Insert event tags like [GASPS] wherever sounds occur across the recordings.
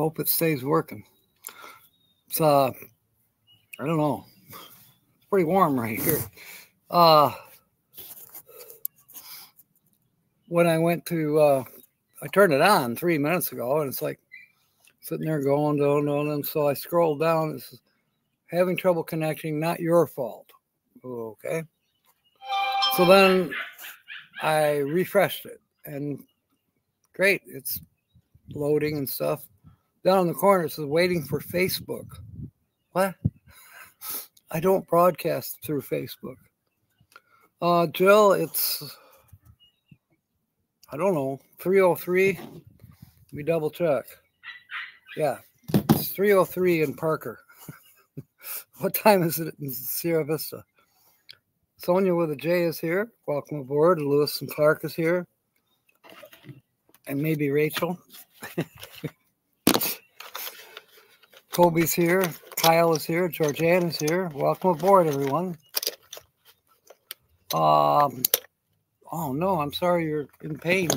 hope it stays working. It's uh, I don't know. It's pretty warm right here. Uh, when I went to, uh, I turned it on three minutes ago, and it's like sitting there going, going, going. And so I scrolled down. It's having trouble connecting. Not your fault. Okay. So then I refreshed it, and great, it's loading and stuff. Down in the corner, says waiting for Facebook. What? I don't broadcast through Facebook. Uh, Jill, it's, I don't know, 303. Let me double check. Yeah, it's 303 in Parker. [LAUGHS] what time is it in Sierra Vista? Sonia with a J is here. Welcome aboard. Lewis and Clark is here. And maybe Rachel. [LAUGHS] Toby's here. Kyle is here. Georgianne is here. Welcome aboard, everyone. Um, oh no, I'm sorry you're in pain.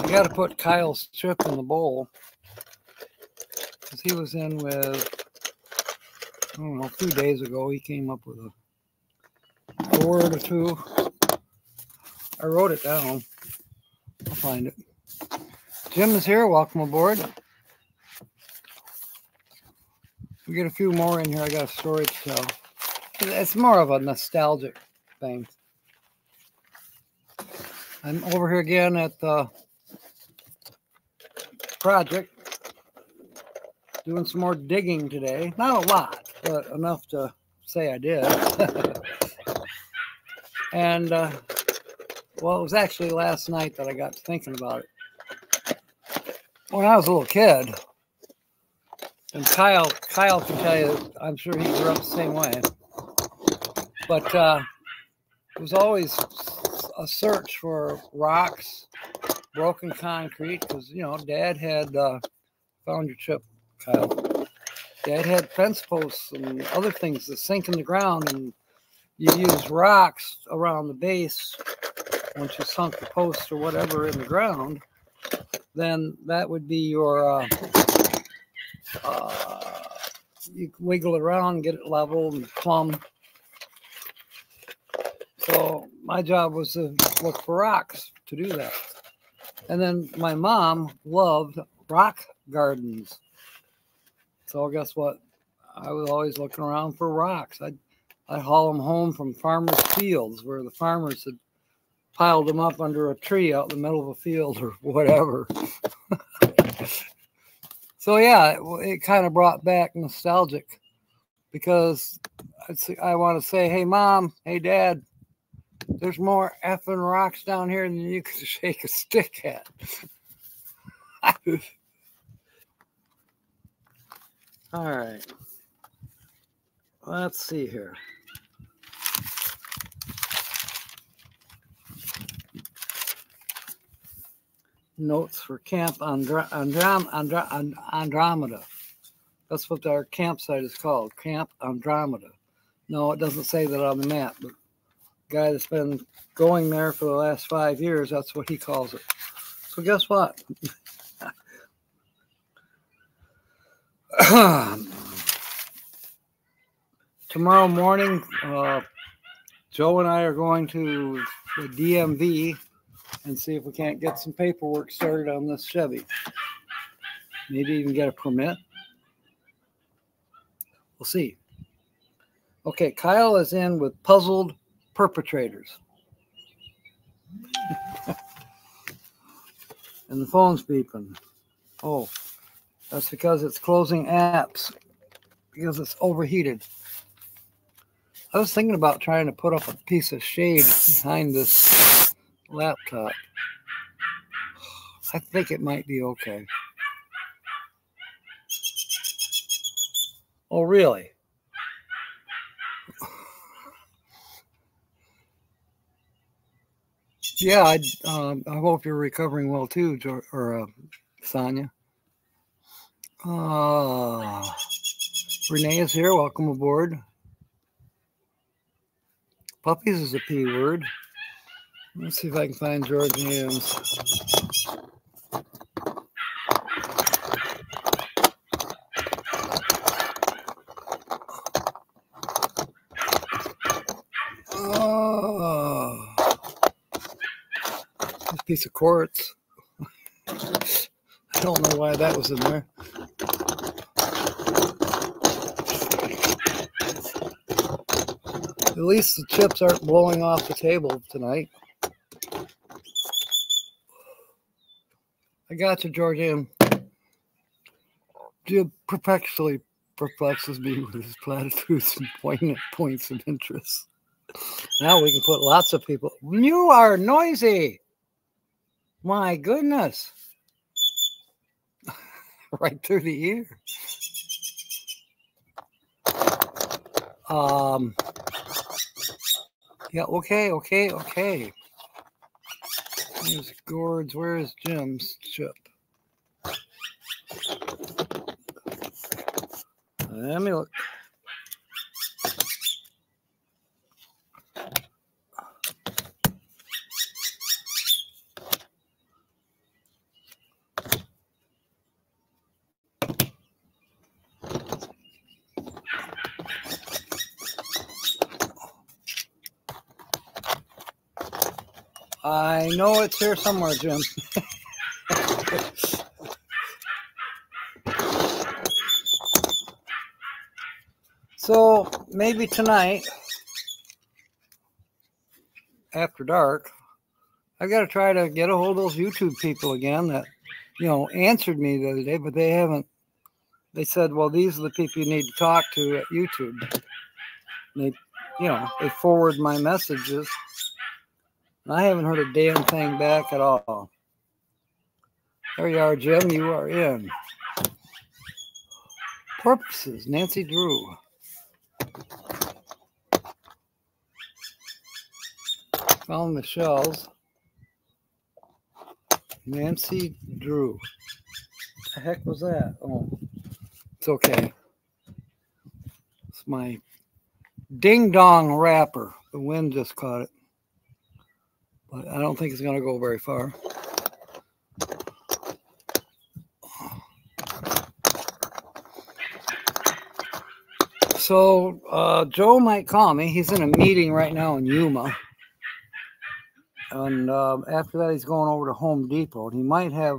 I got to put Kyle's chip in the bowl because he was in with, I don't know, a few days ago. He came up with a, a word or two. I wrote it down. I'll find it. Jim is here. Welcome aboard. We get a few more in here. I got a story to tell. It's more of a nostalgic thing. I'm over here again at the project, doing some more digging today. Not a lot, but enough to say I did. [LAUGHS] and uh, well, it was actually last night that I got thinking about it when I was a little kid, and Kyle, Kyle can tell you, I'm sure he grew up the same way. But uh, it was always a search for rocks, broken concrete, because you know, Dad had uh, found your chip, Kyle. Dad had fence posts and other things that sink in the ground, and you use rocks around the base once you sunk the post or whatever in the ground then that would be your uh, uh, you wiggle it around, get it level and plumb. So my job was to look for rocks to do that. And then my mom loved rock gardens. So guess what? I was always looking around for rocks. I'd I'd haul them home from farmers' fields where the farmers had piled them up under a tree out in the middle of a field or [LAUGHS] whatever. [LAUGHS] so yeah, it, it kind of brought back nostalgic because I want to say, hey mom, hey dad, there's more effing rocks down here than you can [LAUGHS] shake a stick at. [LAUGHS] All right. Let's see here. Notes for Camp Andromeda. That's what our campsite is called, Camp Andromeda. No, it doesn't say that on the map, but guy that's been going there for the last five years, that's what he calls it. So guess what? [COUGHS] Tomorrow morning, uh, Joe and I are going to the DMV and see if we can't get some paperwork started on this Chevy. Maybe even get a permit. We'll see. Okay, Kyle is in with puzzled perpetrators. [LAUGHS] and the phone's beeping. Oh, that's because it's closing apps because it's overheated. I was thinking about trying to put up a piece of shade behind this laptop. I think it might be okay. Oh, really? yeah, I, um, I hope you're recovering well too, jo- or uh, Sonia. Uh, Renee is here. Welcome aboard. Puppies is a P word. Let me see if I can find George Humes. Oh, this piece of quartz. [LAUGHS] I don't know why that was in there. At least the chips aren't blowing off the table tonight. I got you, Georgian. Jim perpetually perplexes me with his platitudes and poignant points of interest. Now we can put lots of people. You are noisy. My goodness. [LAUGHS] right through the ear. Um, yeah, okay, okay, okay. There's Gord's. Where's Jim's chip? Let me look. I know it's here somewhere, Jim. so maybe tonight, after dark, I got to try to get a hold of those YouTube people again that, you know, answered me the other day, but they haven't. They said, well, these are the people you need to talk to at YouTube. They, you know, they forward my messages I haven't heard a damn thing back at all. There you are, Jim. You are in. Purposes, Nancy Drew. Found the shells. Nancy Drew. The heck was that? Oh, it's okay. It's my ding dong wrapper. The wind just caught it but I don't think it's going to go very far. So uh, Joe might call me. He's in a meeting right now in Yuma. And uh, after that, he's going over to Home Depot. He might have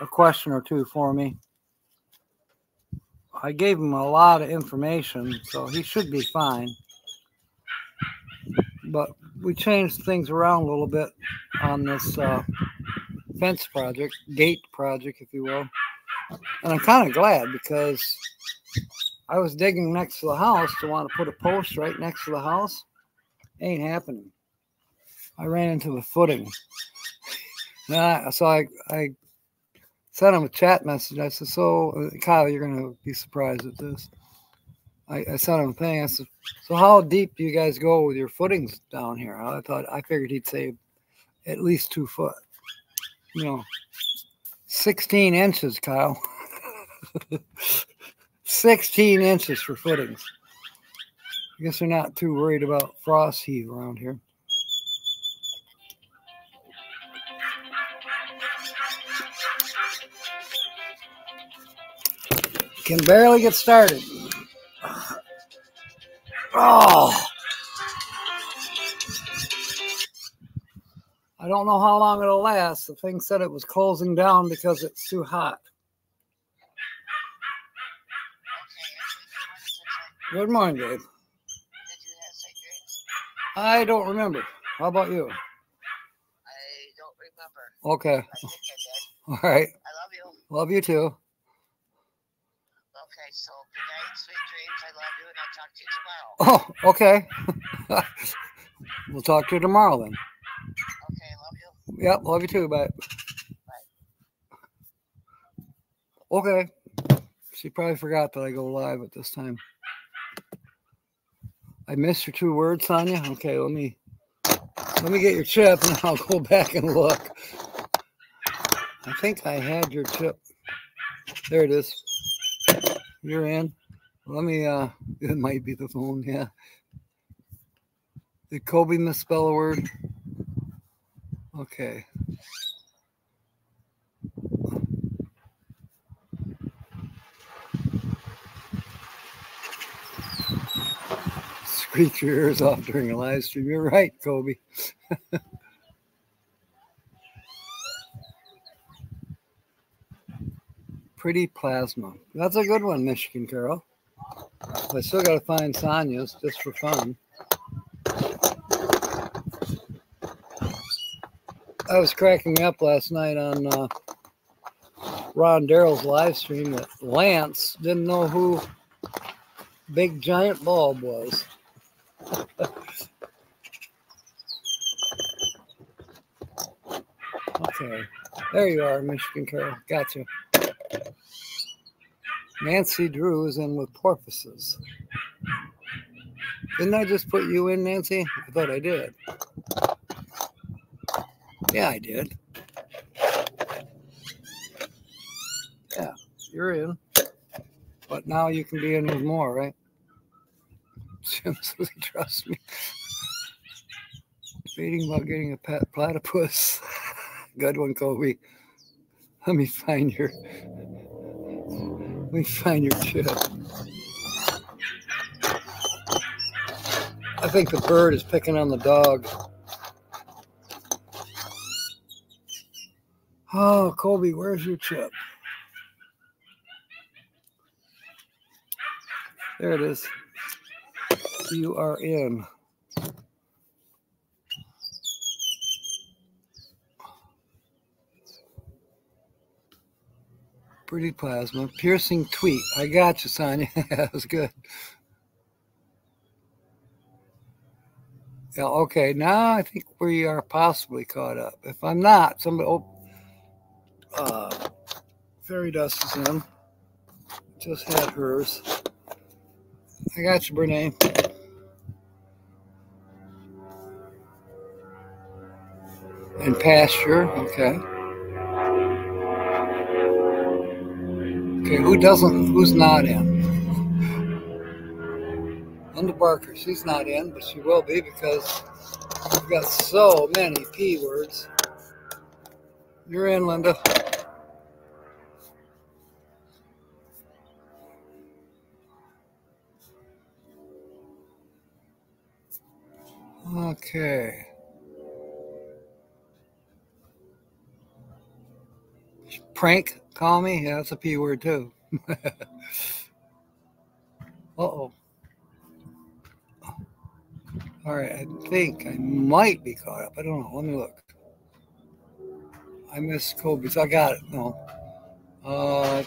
a question or two for me. I gave him a lot of information, so he should be fine. But we changed things around a little bit on this uh, fence project, gate project, if you will. And I'm kind of glad because I was digging next to the house to want to put a post right next to the house. Ain't happening. I ran into the footing. [LAUGHS] I, so I, I sent him a chat message. I said, So, uh, Kyle, you're going to be surprised at this. I, I sent him a thing. I said, "So how deep do you guys go with your footings down here?" I thought I figured he'd say at least two foot. You know, sixteen inches, Kyle. [LAUGHS] sixteen inches for footings. I guess they're not too worried about frost heave around here. Can barely get started. Oh. I don't know how long it'll last. The thing said it was closing down because it's too hot. Good morning, Dave. I don't remember. How about you? I don't remember. Okay. [LAUGHS] All right. I love you. Love you too. Okay, so good night, sweet dreams. I love you, and I'll talk to you tomorrow. [LAUGHS] Oh, okay. [LAUGHS] we'll talk to you tomorrow then. Okay, love you. Yep, love you too. Bye. Okay. She probably forgot that I go live at this time. I missed your two words, Sonia. Okay, let me let me get your chip and [LAUGHS] I'll go back and look. I think I had your chip. There it is. You're in. Let me, uh, [LAUGHS] it might be the phone. Yeah. Did Kobe misspell a word? Okay. Screech your ears off during a live stream. You're right, Kobe. [LAUGHS] Pretty plasma. That's a good one, Michigan Carol. I still got to find Sonia's just for fun. I was cracking up last night on uh, Ron Darrell's live stream that Lance didn't know who Big Giant Bulb was. [LAUGHS] okay, there you are, Michigan Carol. Gotcha. Nancy Drew is in with porpoises. Didn't I just put you in, Nancy? I thought I did. Yeah, I did. Yeah, you're in. But now you can be in with more, right? [LAUGHS] Jim says me. [LAUGHS] Debating about getting a pet platypus. [LAUGHS] Good one, Kobe. Let me find your let me find your chip. I think the bird is picking on the dog. Oh, Kobe, where's your chip? There it is. You are in. Pretty plasma. Piercing tweet. I got you, Sonia. [LAUGHS] that was good. Yeah, okay. Now I think we are possibly caught up. If I'm not, somebody. Oh, uh, Fairy Dust is in. Just had hers. I got you, Brene. And pasture, okay. Okay, who doesn't, who's not in? Linda Barker, she's not in, but she will be because we've got so many P words. You're in, Linda. Okay. Prank, call me. Yeah, that's a P word too. [LAUGHS] uh oh. All right, I think I might be caught up. I don't know. Let me look. I missed Kobe's. I got it. No. Uh,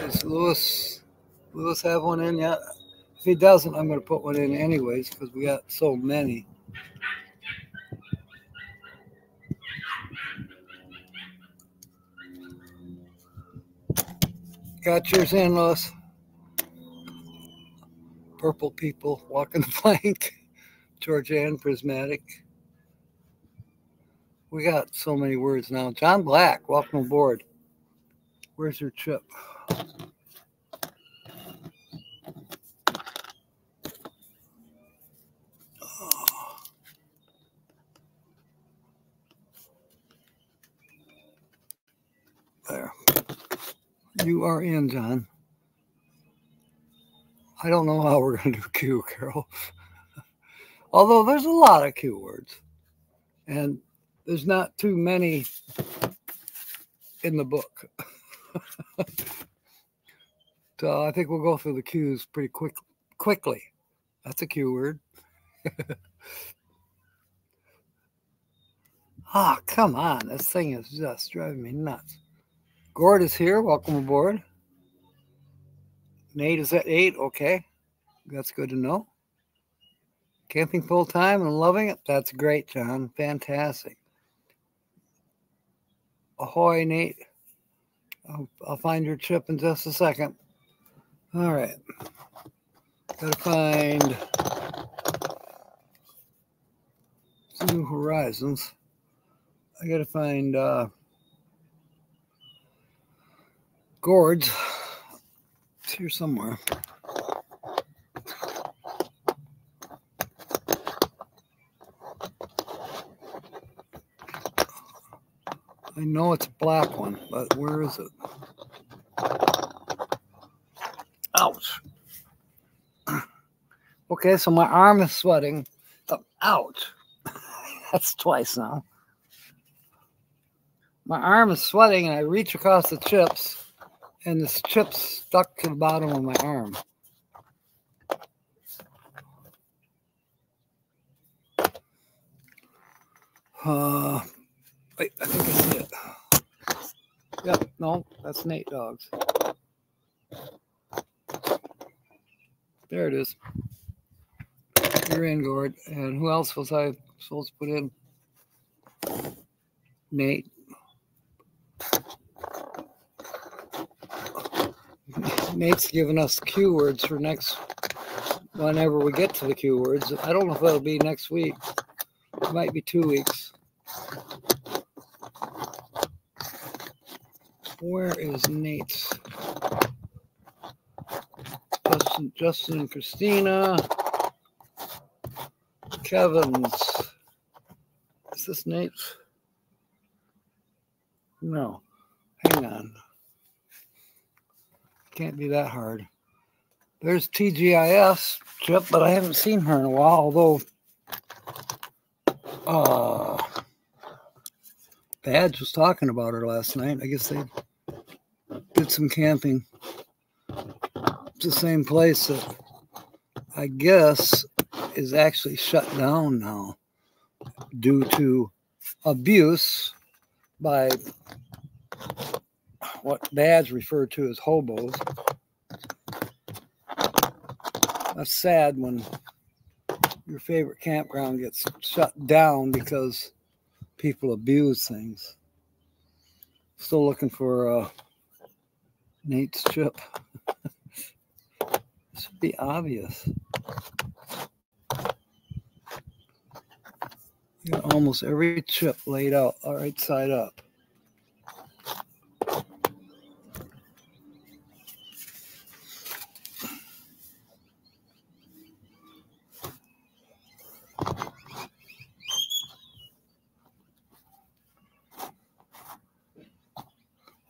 does Lewis Lewis have one in yet? If he doesn't, I'm going to put one in anyways because we got so many. Got yours in, Lewis. Purple people walking [LAUGHS] the plank. Georgian prismatic. We got so many words now. John Black, welcome aboard. Where's your chip? You are in, John. I don't know how we're [LAUGHS] going to do Q, Carol. [LAUGHS] Although there's a lot of Q words. And there's not too many in the book. [LAUGHS] so I think we'll go through the Q's pretty quick quickly. That's a Q word. Ah, oh, come on. This thing is just driving me nuts. Gord is here. Welcome aboard. Nate is at eight. Okay. That's good to know. Camping full time and loving it. That's great, John. Fantastic. Ahoy, Nate. I'll, I'll find your chip in just a second. All right. Gotta find some new horizons. I gotta find uh, gourds. It's here somewhere. I know it's a black one, but where is it? Ouch. [CLEARS THROAT] Okay, so my arm is sweating. Ouch. [LAUGHS] That's twice now. My arm is sweating and I reach across the chips and this chip's stuck to the bottom of my arm. Uh, wait, I think I see it. Yep, no, that's Nate Dogs. There it is. You're in, Gord. And who else was I supposed to put in? Nate. Nate's giving us cue words for next whenever we get to the cue words. I don't know if that'll be next week. It might be two weeks. Where is Nate's? Justin, Justin and Christina. Kevin's. Is this Nate's? No. Hang on. Can't be that hard. There's TGIS Chip, but I haven't seen her in a while, although uh Badge was talking about her last night. I guess they did some camping. It's the same place that I guess is actually shut down now due to abuse by what dads refer to as hobos. That's sad when your favorite campground gets shut down because people abuse things. Still looking for uh, Nate's chip. Should [LAUGHS] be obvious. You got almost every chip laid out all right side up.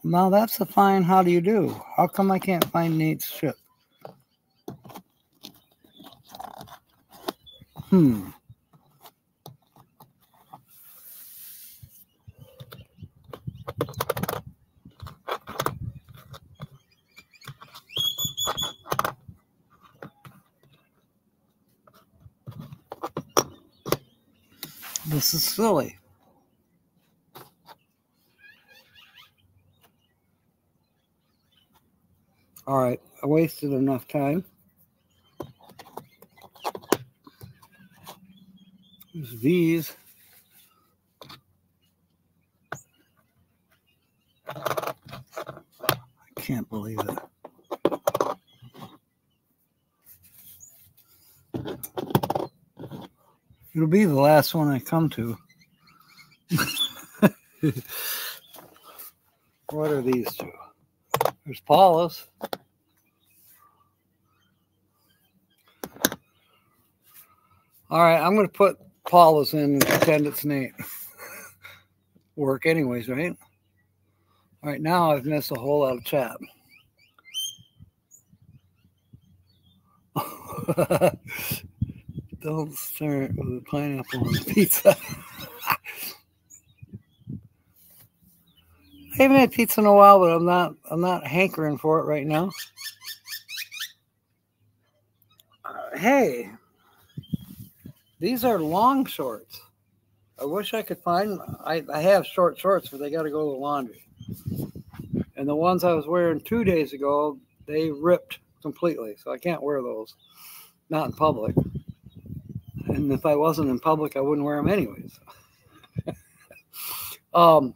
Now that's a fine how do you do. How come I can't find Nate's ship? Hmm. This is silly. All right, I wasted enough time. There's these. I can't believe it. It'll be the last one I come to. [LAUGHS] what are these two? There's Paula's. All right, I'm going to put Paula's in and pretend it's Nate. [LAUGHS] Work anyways, right? All right, now I've missed a whole lot of chat. [LAUGHS] Don't start with a pineapple on the pizza. [LAUGHS] I haven't had pizza in a while, but I'm not I'm not hankering for it right now. Uh, hey, these are long shorts. I wish I could find. I, I have short shorts, but they got to go to the laundry. And the ones I was wearing two days ago, they ripped completely, so I can't wear those. Not in public. And if I wasn't in public, I wouldn't wear them anyways. [LAUGHS] um,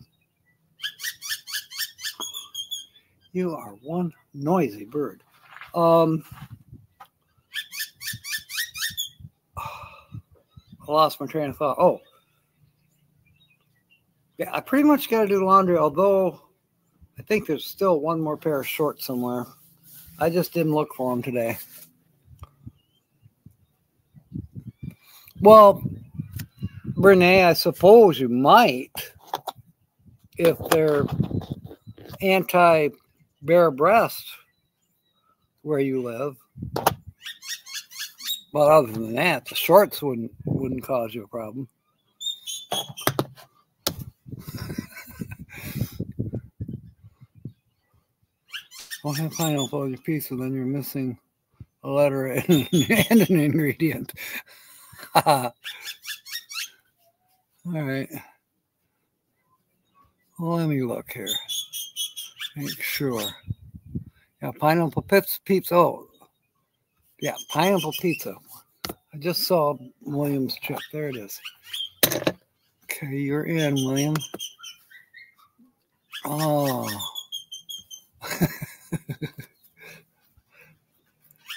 you are one noisy bird. Um, I lost my train of thought. Oh, yeah, I pretty much got to do laundry, although I think there's still one more pair of shorts somewhere. I just didn't look for them today. Well, Renee, I suppose you might if they're anti bare breast where you live. But other than that, the shorts wouldn't wouldn't cause you a problem. [LAUGHS] Don't have pineapple on your pizza, then you're missing a letter [LAUGHS] and, and an ingredient. [LAUGHS] All right. Well, let me look here. Make sure. Yeah, pineapple pips, pizza. Oh, yeah, pineapple pizza. I just saw William's chip. There it is. Okay, you're in, William. Oh. [LAUGHS]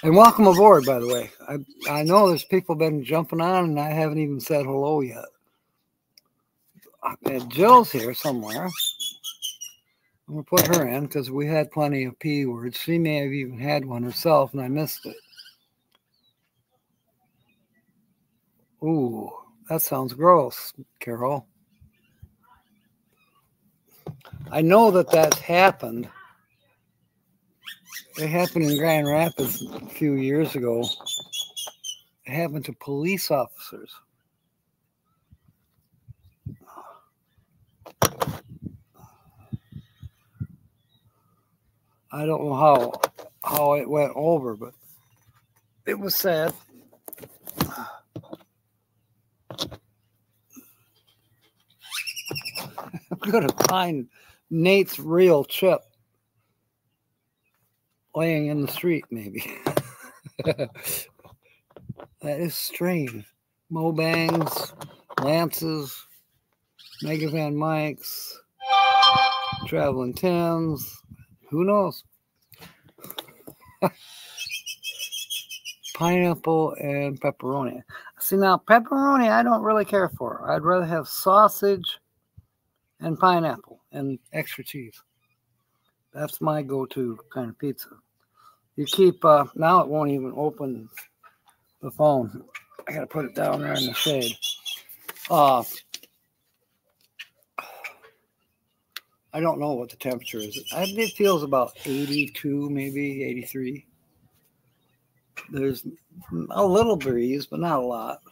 and welcome aboard, by the way. I I know there's people been jumping on, and I haven't even said hello yet. And Jill's here somewhere. I'm gonna put her in because we had plenty of p words. She may have even had one herself, and I missed it. Ooh, that sounds gross, Carol. I know that that's happened. It happened in Grand Rapids a few years ago. It happened to police officers. I don't know how how it went over, but it was sad. I'm gonna find Nate's real chip laying in the street, maybe. [LAUGHS] that is strange. Mobangs, Lances, Megavan mics, traveling Tims. Who knows? [LAUGHS] Pineapple and pepperoni. See now, pepperoni I don't really care for. I'd rather have sausage and pineapple and extra cheese. That's my go-to kind of pizza. You keep uh, now it won't even open the phone. I gotta put it down there in the shade. Uh, I don't know what the temperature is. It feels about 82, maybe 83. There's a little breeze, but not a lot.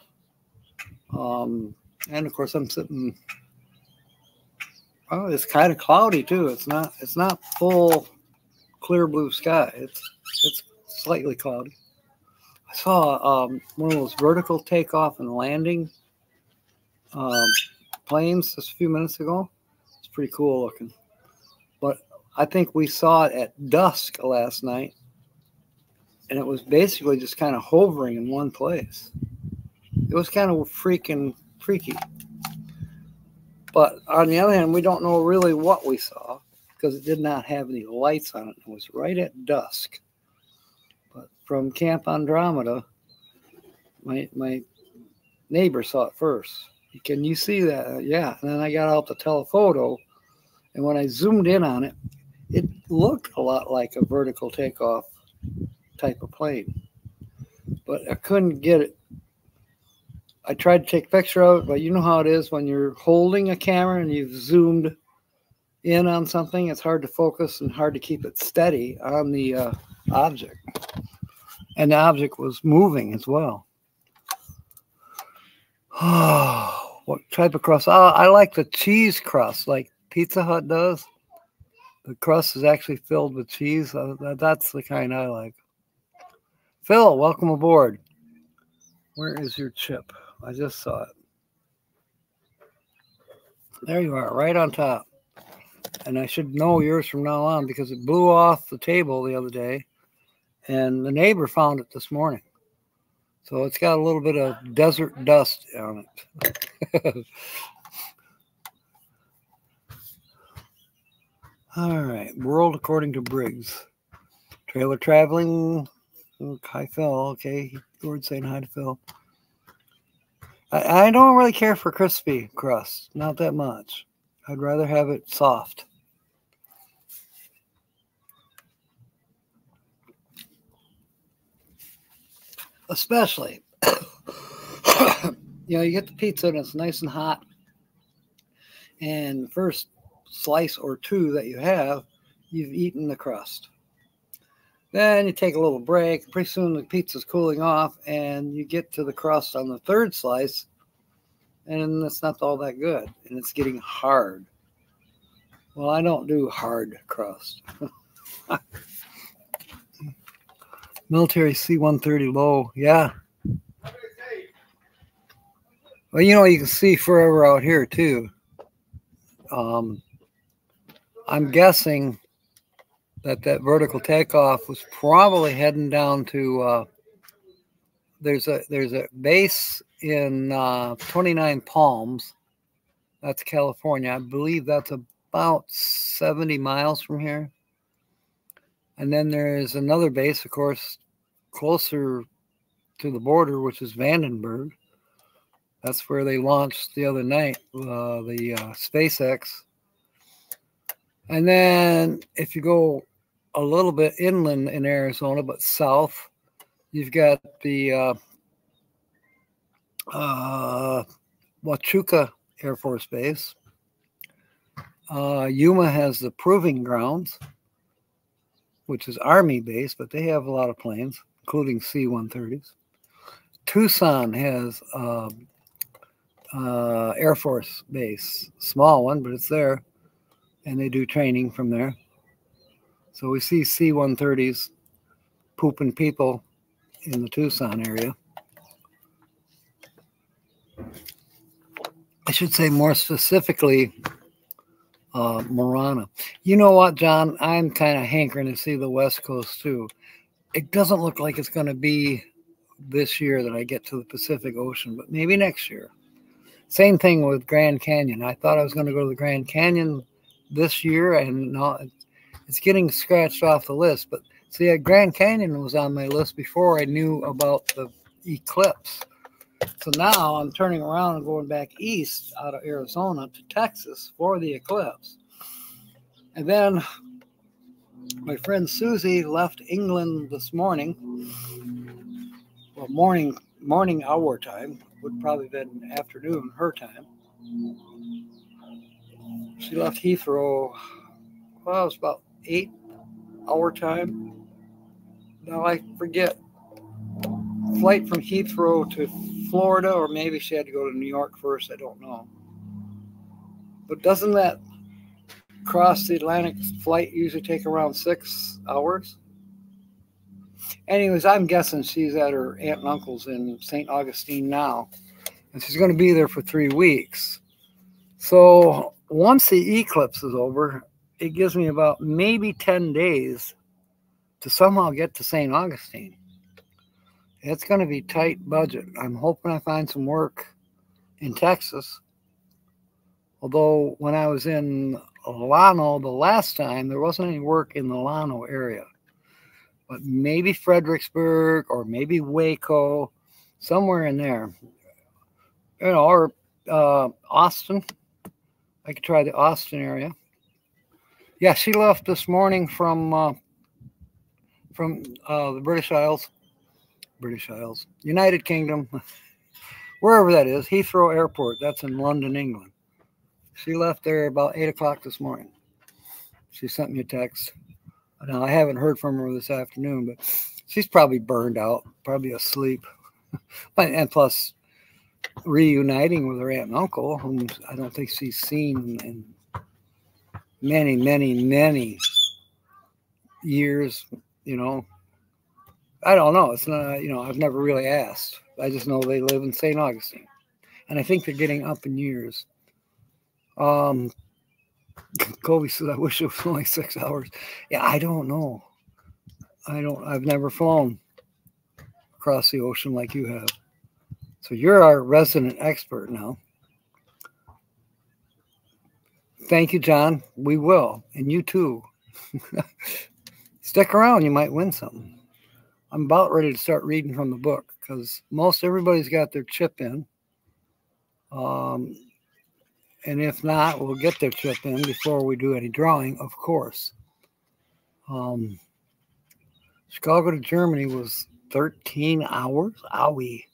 Um, and of course, I'm sitting. Oh, it's kind of cloudy too. It's not. It's not full clear blue sky. It's it's slightly cloudy. I saw um, one of those vertical takeoff and landing um, planes just a few minutes ago. It's pretty cool looking. But I think we saw it at dusk last night, and it was basically just kind of hovering in one place. It was kind of freaking freaky. But on the other hand, we don't know really what we saw because it did not have any lights on it. It was right at dusk. But from Camp Andromeda, my my neighbor saw it first. Can you see that? Uh, yeah. And then I got out the telephoto, and when I zoomed in on it, it looked a lot like a vertical takeoff type of plane. But I couldn't get it. I tried to take a picture of it, but you know how it is when you're holding a camera and you've zoomed in on something, it's hard to focus and hard to keep it steady on the uh, object. And the object was moving as well. [SIGHS] what type of crust? Oh, I like the cheese crust, like Pizza Hut does. The crust is actually filled with cheese. Uh, that's the kind I like. Phil, welcome aboard. Where is your chip? I just saw it. There you are, right on top. And I should know yours from now on because it blew off the table the other day. And the neighbor found it this morning. So it's got a little bit of desert dust on it. [LAUGHS] All right, world according to Briggs. Trailer traveling. Hi, Phil. Okay, Gord saying hi to Phil. I, I don't really care for crispy crust, not that much. I'd rather have it soft. Especially, [COUGHS] you know, you get the pizza and it's nice and hot. And the first slice or two that you have, you've eaten the crust. Then you take a little break. Pretty soon the pizza's cooling off, and you get to the crust on the third slice, and it's not all that good, and it's getting hard. Well, I don't do hard crust. [LAUGHS] Military C-130 low. Yeah. Well, you know, you can see forever out here too. Um, I'm guessing that that vertical takeoff was probably heading down to. Uh, there's a there's a base in uh, 29 Palms. That's California. I believe that's about 70 miles from here. And then there's another base, of course, closer to the border, which is Vandenberg. That's where they launched the other night, uh, the uh, SpaceX. And then if you go a little bit inland in Arizona, but south, you've got the uh, uh, Huachuca Air Force Base. Uh, Yuma has the Proving Grounds, which is Army base, but they have a lot of planes, including C-130s. Tucson has uh, uh, Air Force Base, small one, but it's there, and they do training from there. So we see C-130s pooping people in the Tucson area. I should say more specifically, uh, Marana. You know what, John? I'm kind of hankering to see the West Coast too. It doesn't look like it's going to be this year that I get to the Pacific Ocean, but maybe next year. Same thing with Grand Canyon. I thought I was going to go to the Grand Canyon this year, and no, it's getting scratched off the list. But see, uh, Grand Canyon was on my list before I knew about the eclipse. So now I'm turning around and going back east out of Arizona to Texas for the eclipse. And then my friend Susie left England this morning. Well, morning morning our time would probably been afternoon her time. She left Heathrow. Well, it was about eight our time. Now I forget. Flight from Heathrow to Florida, or maybe she had to go to New York first. I don't know. But doesn't that cross the Atlantic flight usually take around six hours? Anyways, I'm guessing she's at her aunt and uncle's in St. Augustine now, and she's going to be there for three weeks. So once the eclipse is over, it gives me about maybe 10 days to somehow get to St. Augustine it's going to be tight budget. I'm hoping I find some work in Texas. Although when I was in Llano the last time, there wasn't any work in the Llano area. But maybe Fredericksburg or maybe Waco, somewhere in there. You know, or uh, Austin. I could try the Austin area. Yeah, she left this morning from uh, from uh, the British Isles British Isles, United Kingdom, [LAUGHS] wherever that is, Heathrow Airport. That's in London, England. She left there about eight o'clock this morning. She sent me a text. Now I haven't heard from her this afternoon, but she's probably burned out, probably asleep. [LAUGHS] and plus, reuniting with her aunt and uncle, whom I don't think she's seen in many, many, many years. You know, I don't know. It's not, you know, I've never really asked. I just know they live in St. Augustine. And I think they're getting up in years. Um, [LAUGHS] Kobe says, I wish it was only six hours. Yeah, I don't know. I don't, I've never flown across the ocean like you have. So you're our resident expert now. Thank you, John. We will. And you too. [LAUGHS] Stick around. You might win something. I'm about ready to start reading from the book because most everybody's got their chip in. Um, and if not, we'll get their chip in before we do any drawing, of course. Um, Chicago to Germany was 13 hours. Owie.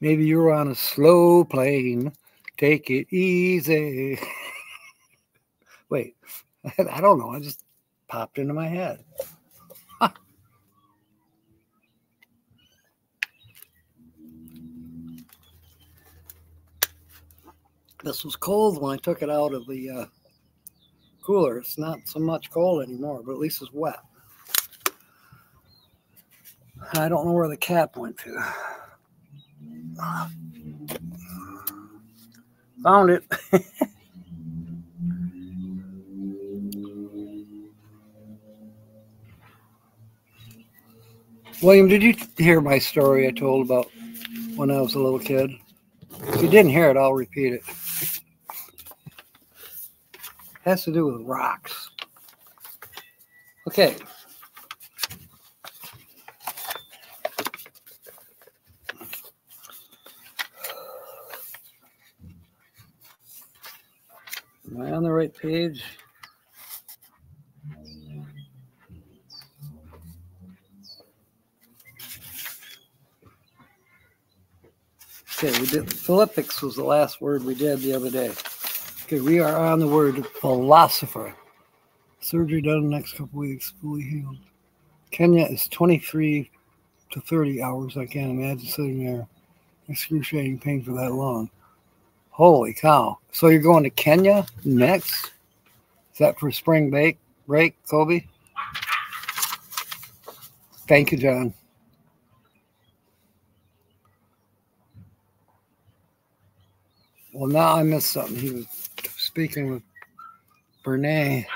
Maybe you were on a slow plane. Take it easy. [LAUGHS] Wait, [LAUGHS] I don't know. I just popped into my head. [LAUGHS] This was cold when I took it out of the uh, cooler. It's not so much cold anymore, but at least it's wet. I don't know where the cap went to. [SIGHS] Found it. [LAUGHS] William, did you hear my story I told about when I was a little kid? If you didn't hear it, I'll repeat it. It has to do with rocks. Okay. Am I on the right page? Okay, we did Philippics was the last word we did the other day. Okay, we are on the word philosopher. Surgery done in the next couple weeks, fully healed. Kenya is 23 to 30 hours. I can't imagine sitting there excruciating pain for that long. Holy cow. So you're going to Kenya next? Is that for spring break, break Kobe? Thank you, John. Well, now I missed something. He was speaking with Bernay.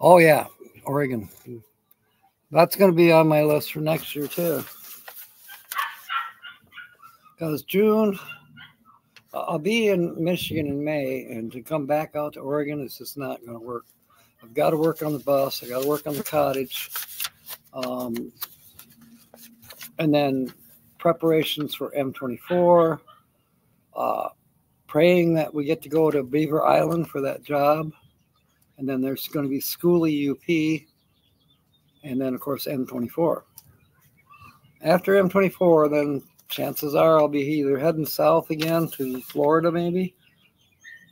Oh, yeah, Oregon. That's going to be on my list for next year, too. Because June, I'll be in Michigan in May, and to come back out to Oregon is just not going to work. I've got to work on the bus, I got to work on the cottage. Um, and then preparations for M24, uh, praying that we get to go to Beaver Island for that job. And then there's going to be Schoolie UP, and then, of course, M24. After M24, then chances are I'll be either heading south again to Florida, maybe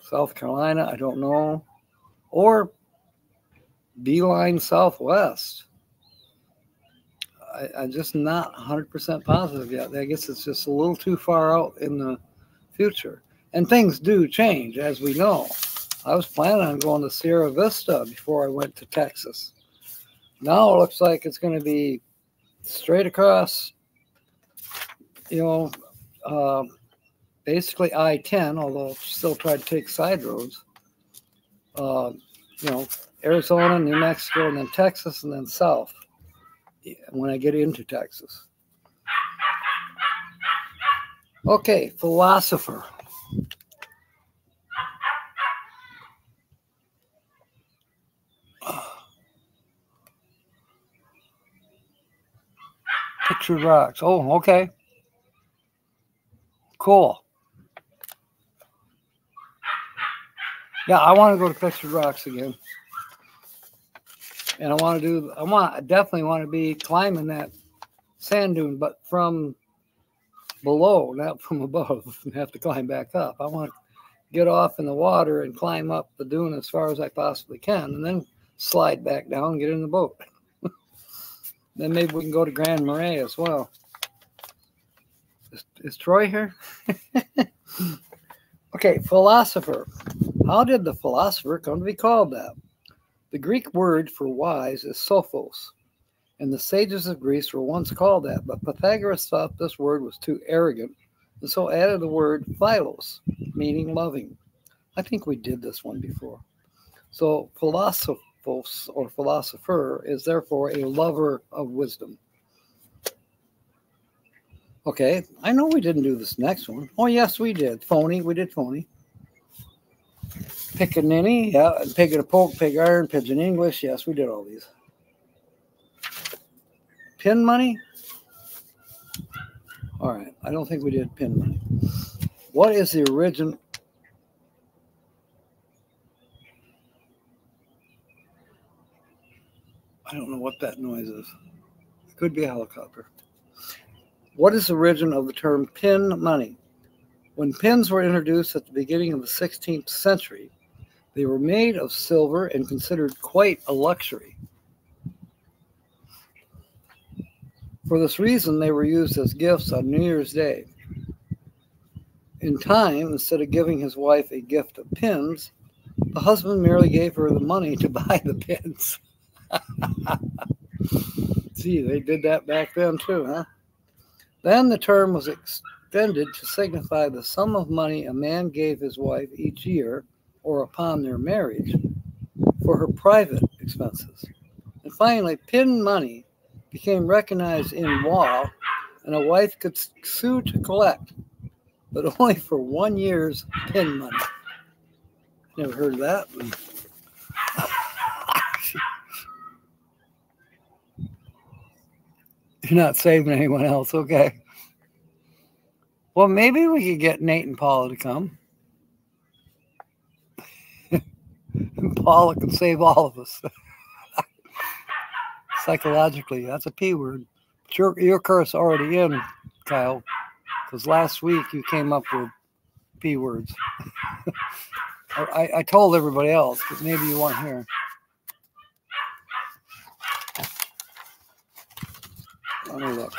South Carolina, I don't know, or beeline southwest. I, I'm just not 100% positive yet. I guess it's just a little too far out in the future. And things do change, as we know. I was planning on going to Sierra Vista before I went to Texas. Now it looks like it's going to be straight across, you know, uh, basically I 10, although still try to take side roads. Uh, you know, Arizona, New Mexico, and then Texas, and then south when I get into Texas. Okay, philosopher. Pictured Rocks. Oh, okay. Cool. Yeah, I want to go to Pictured Rocks again and I want to do. I want. I definitely want to be climbing that sand dune, but from below, not from above. [LAUGHS] And have to climb back up. I want to get off in the water and climb up the dune as far as I possibly can, and then slide back down and get in the boat. [LAUGHS] then maybe we can go to Grand Marais as well. Is, is Troy here? [LAUGHS] okay, philosopher. How did the philosopher come to be called that? The Greek word for wise is sophos, and the sages of Greece were once called that, but Pythagoras thought this word was too arrogant and so added the word philos, meaning loving. I think we did this one before. So philosophos or philosopher is therefore a lover of wisdom. Okay, I know we didn't do this next one. Oh, yes, we did. Phony, we did phony. Pickaninny, yeah, pig and a poke, pig iron, pigeon English. Yes, we did all these. Pin money? All right, I don't think we did pin money. What is the origin? I don't know what that noise is. It could be a helicopter. What is the origin of the term pin money? When pins were introduced at the beginning of the 16th century, they were made of silver and considered quite a luxury. For this reason, they were used as gifts on New Year's Day. In time, instead of giving his wife a gift of pins, the husband merely gave her the money to [LAUGHS] buy the pins. [LAUGHS] See, they did that back then too, huh? Then the term was extended to signify the sum of money a man gave his wife each year or upon their marriage for her private expenses. And finally, pin money became recognized in law, and a wife could sue to collect, but only for one year's pin money. Never heard of that. [LAUGHS] You're not saving anyone else, okay? Well, maybe we could get Nate and Paula to come. And [LAUGHS] Paula can save all of us. [LAUGHS] Psychologically, that's a P word. Your, your curse already in, Kyle, because last week you came up with P words. [LAUGHS] I, I told everybody else, but maybe you weren't here. Let me look.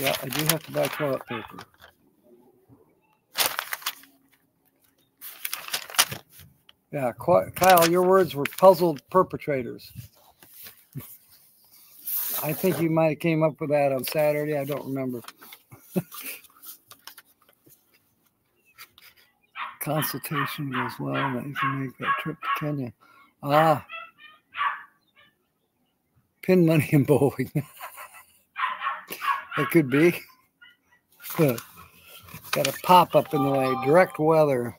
Yeah, I do have to buy toilet paper. Yeah, Kyle, your words were puzzled perpetrators. I think you might have came up with that on Saturday. I don't remember. [LAUGHS] Consultation goes well that you can make that trip to Kenya. Ah, pin money in bowling. [LAUGHS] it could be. [LAUGHS] Got a pop up in the way. Direct weather.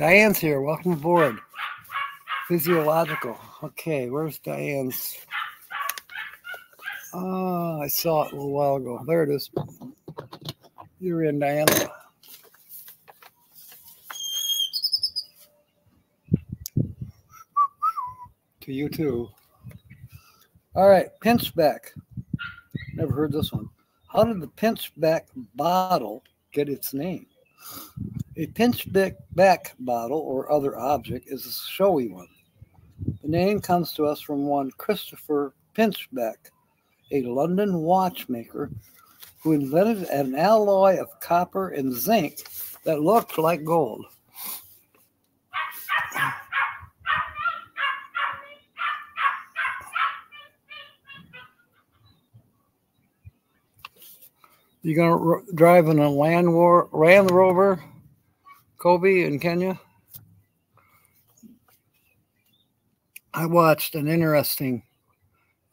Diane's here. Welcome aboard. Physiological. Okay, where's Diane's? Oh, I saw it a little while ago. There it is. You're in, Diane. To you too. All right, pinchback. Never heard this one. How did the pinchback bottle get its name? A pinchback bottle or other object is a showy one. The name comes to us from one Christopher Pinchbeck, a London watchmaker who invented an alloy of copper and zinc that looked like gold. You're gonna drive in a Land, War, Land Rover Kobe in Kenya. I watched an interesting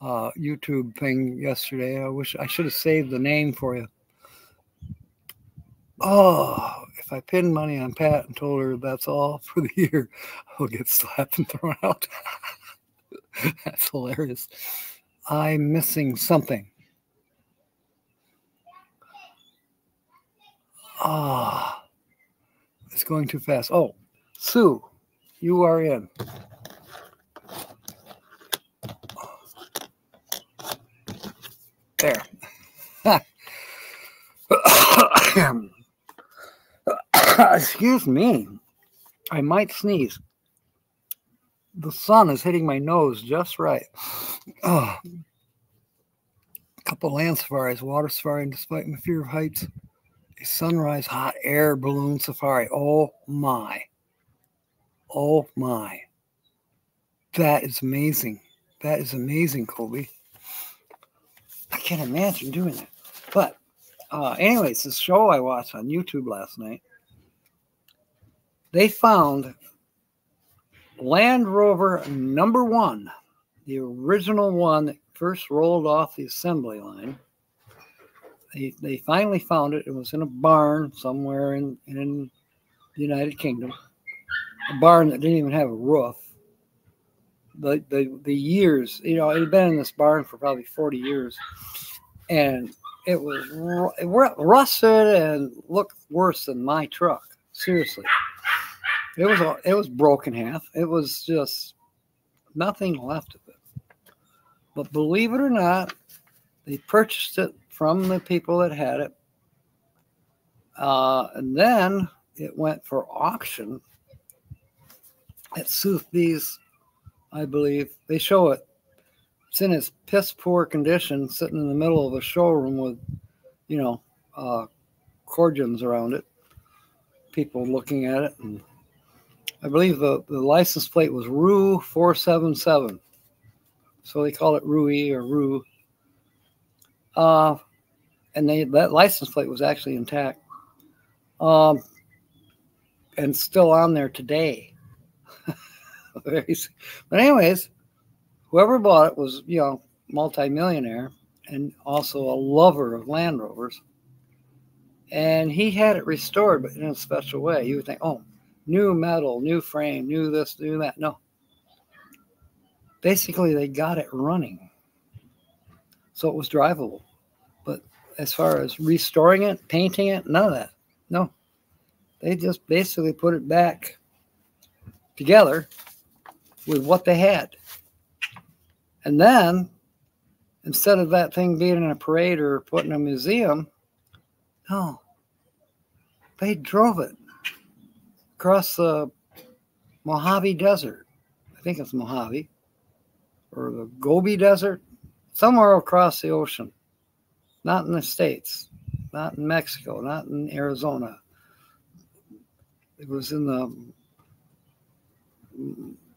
uh, YouTube thing yesterday. I wish I should have saved the name for you. Oh, if I pinned money on Pat and told her that's all [LAUGHS] for the year, I'll get slapped and thrown out. [LAUGHS] that's hilarious. I'm missing something. Ah. Oh. It's going too fast. Oh, Sue, you are in. There. [COUGHS] Excuse me. I might sneeze. The sun is hitting my nose just right. Oh. [COUGHS] A couple land safaris, water safari, despite my fear of heights sunrise hot air balloon safari. Oh my. Oh my. That is amazing. That is amazing, Colby. I can't imagine doing that. But, uh, anyways, this show I watched on YouTube last night, they found Land Rover number one, the original one that first rolled off the assembly line they, they finally found it. It was in a barn somewhere in, in the United Kingdom, a barn that didn't even have a roof. The, the, the years, you know, it had been in this barn for probably 40 years. And it was rusted and looked worse than my truck. Seriously. It was it was broken half. It was just nothing left of it. But believe it or not, they purchased it from the people that had it. Uh, and then it went for auction at Sotheby's, I believe. They show it. It's in its piss poor condition, sitting in the middle of a showroom with, you know, uh, cordions around it. people looking at it. And I believe the, the license plate was Rue 477. So they call it Rui or Rue. Uh, and they that license plate was actually intact. Um, and still on there today. [LAUGHS] But anyways, whoever bought it was, you know, multimillionaire and also a lover of Land Rovers. And he had it restored, but in a special way. You would think, oh, new metal, new frame, new this, new that. No. Basically, they got it running. So it was drivable. As far as restoring it, painting it, none of that. No. They just basically put it back together with what they had. And then instead of that thing being in a parade or put in a museum, no, they drove it across the Mojave Desert. I think it's Mojave or the Gobi Desert, somewhere across the ocean. Not in the States, not in Mexico, not in Arizona. It was in the,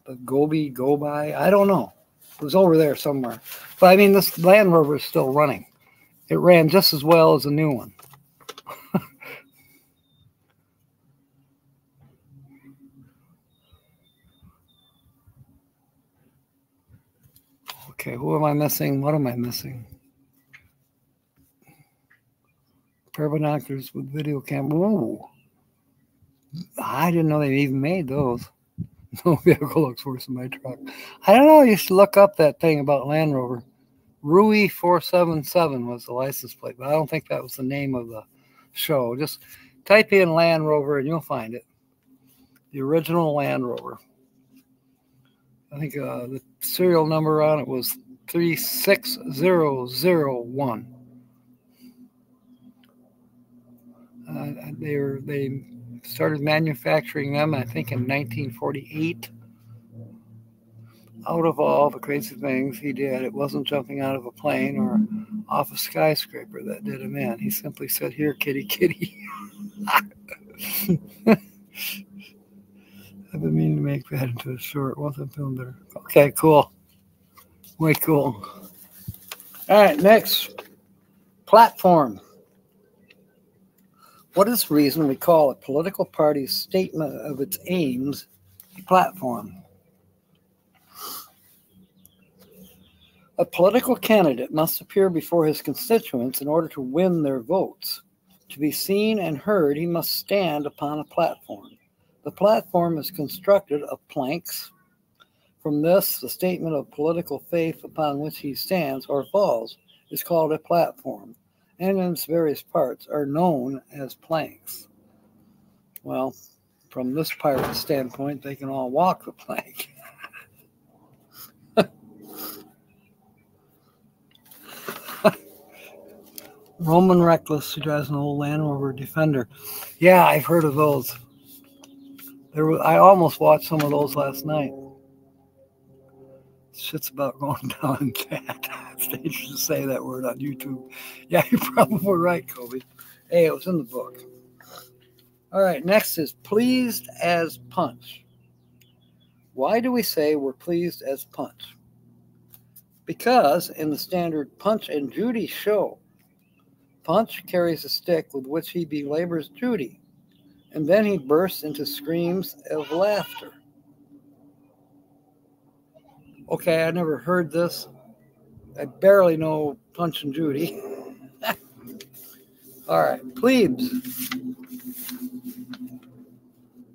the Gobi, Gobi, I don't know. It was over there somewhere. But I mean, this Land Rover is still running. It ran just as well as a new one. [LAUGHS] okay, who am I missing? What am I missing? Pair of binoculars with video camera. Whoa. I didn't know they even made those. [LAUGHS] No vehicle looks worse than my truck. I don't know. I used to look up that thing about Land Rover. Rui 477 was the license plate, but I don't think that was the name of the show. Just type in Land Rover and you'll find it. The original Land Rover. I think uh, the serial number on it was 36001. Uh, they were they started manufacturing them, I think, in 1948. Out of all the crazy things he did, it wasn't jumping out of a plane or off a skyscraper that did him in. He simply said, Here, kitty, kitty. [LAUGHS] I've been meaning to make that into a short. Wasn't feeling better. Okay, cool. Way cool. All right, next platform. What is the reason we call a political party's statement of its aims a platform? A political candidate must appear before his constituents in order to win their votes. To be seen and heard, he must stand upon a platform. The platform is constructed of planks. From this, the statement of political faith upon which he stands or falls is called a platform and in its various parts are known as planks. Well, from this pirate standpoint, they can all walk the plank. [LAUGHS] Roman Reckless, who drives an old Land Rover Defender. Yeah, I've heard of those. There was, I almost watched some of those last night. Shit's about [LAUGHS] going down cat. It's to say that word on YouTube. [LAUGHS] Yeah, you're probably right, Kobe. Hey, it was in the book. All right, next is pleased as punch. Why do we say we're pleased as punch? Because in the standard Punch and Judy show, Punch carries a stick with which he belabors Judy, and then he bursts into screams of laughter. Okay, I never heard this. I barely know Punch and Judy. [LAUGHS] All right, plebes.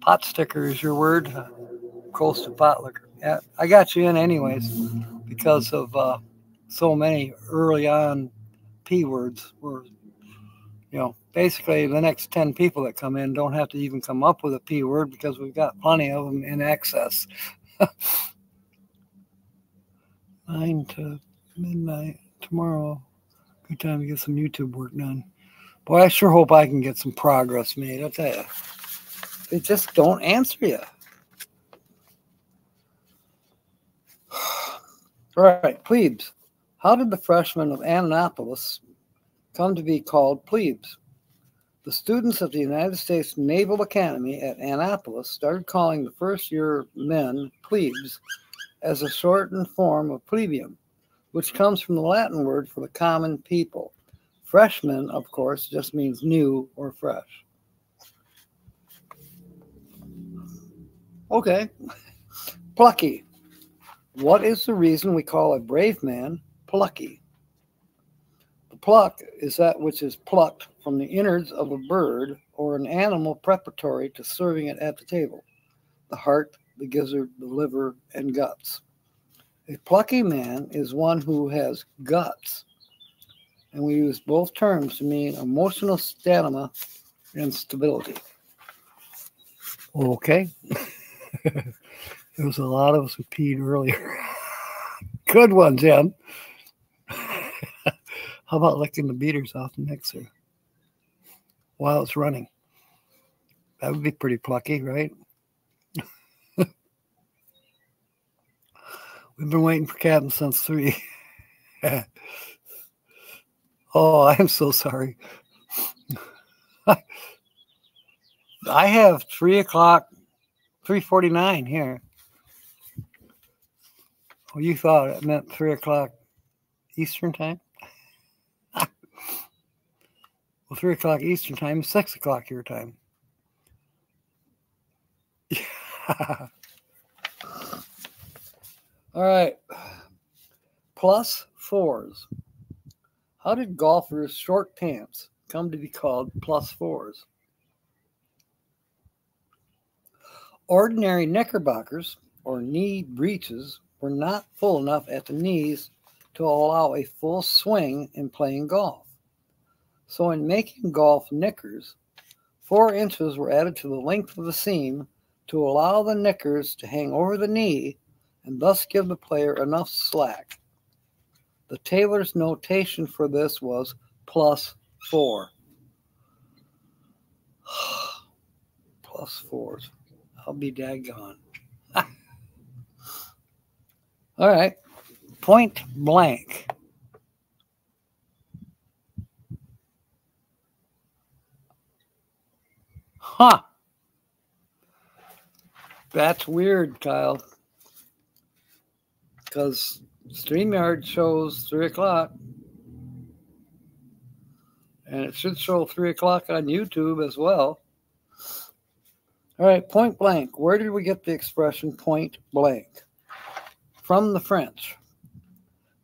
Pot sticker is your word. Uh, close to pot liquor. Yeah, I got you in anyways because of uh, so many early on P words. Were, you know, basically the next 10 people that come in don't have to even come up with a P word because we've got plenty of them in excess. [LAUGHS] Nine to midnight uh, tomorrow. Good time to get some YouTube work done. Boy, I sure hope I can get some progress made. I'll tell you. They just don't answer you. [SIGHS] All right, plebes. How did the freshmen of Annapolis come to be called plebes? The students of the United States Naval Academy at Annapolis started calling the first year men plebes as a shortened form of plebeian, which comes from the Latin word for the common people. Freshman, of course, just means new or fresh. Okay. [LAUGHS] Plucky. What is the reason we call a brave man plucky? The pluck is that which is plucked from the innards of a bird or an animal preparatory to serving it at the table the heart, the gizzard, the liver, and guts. A plucky man is one who has guts, and we use both terms to mean emotional stamina and stability. Okay. [LAUGHS] there was a lot of us who peed earlier. [LAUGHS] Good one, Jen. [LAUGHS] How about licking the beaters off the mixer while it's running? That would be pretty plucky, right? We've been waiting for Captain since three. [LAUGHS] oh, I'm so sorry. [LAUGHS] I have three o'clock, three forty nine here. Oh, you thought it meant three o'clock Eastern time? [LAUGHS] well, three o'clock Eastern time six o'clock your time. All right. Plus fours. How did golfers' short pants come to be called plus fours? Ordinary knickerbockers or knee breeches were not full enough at the knees to allow a full swing in playing golf. So, in making golf knickers, four inches were added to the length of the seam to allow the knickers to hang over the knee and thus give the player enough slack. The tailor's notation for this was plus four. [SIGHS] plus fours. I'll be daggone. [LAUGHS] All right. Point blank. Huh. That's weird, Kyle because StreamYard shows three o'clock. And it should show three o'clock on YouTube as well. All right, point blank. Where did we get the expression point blank? From the French.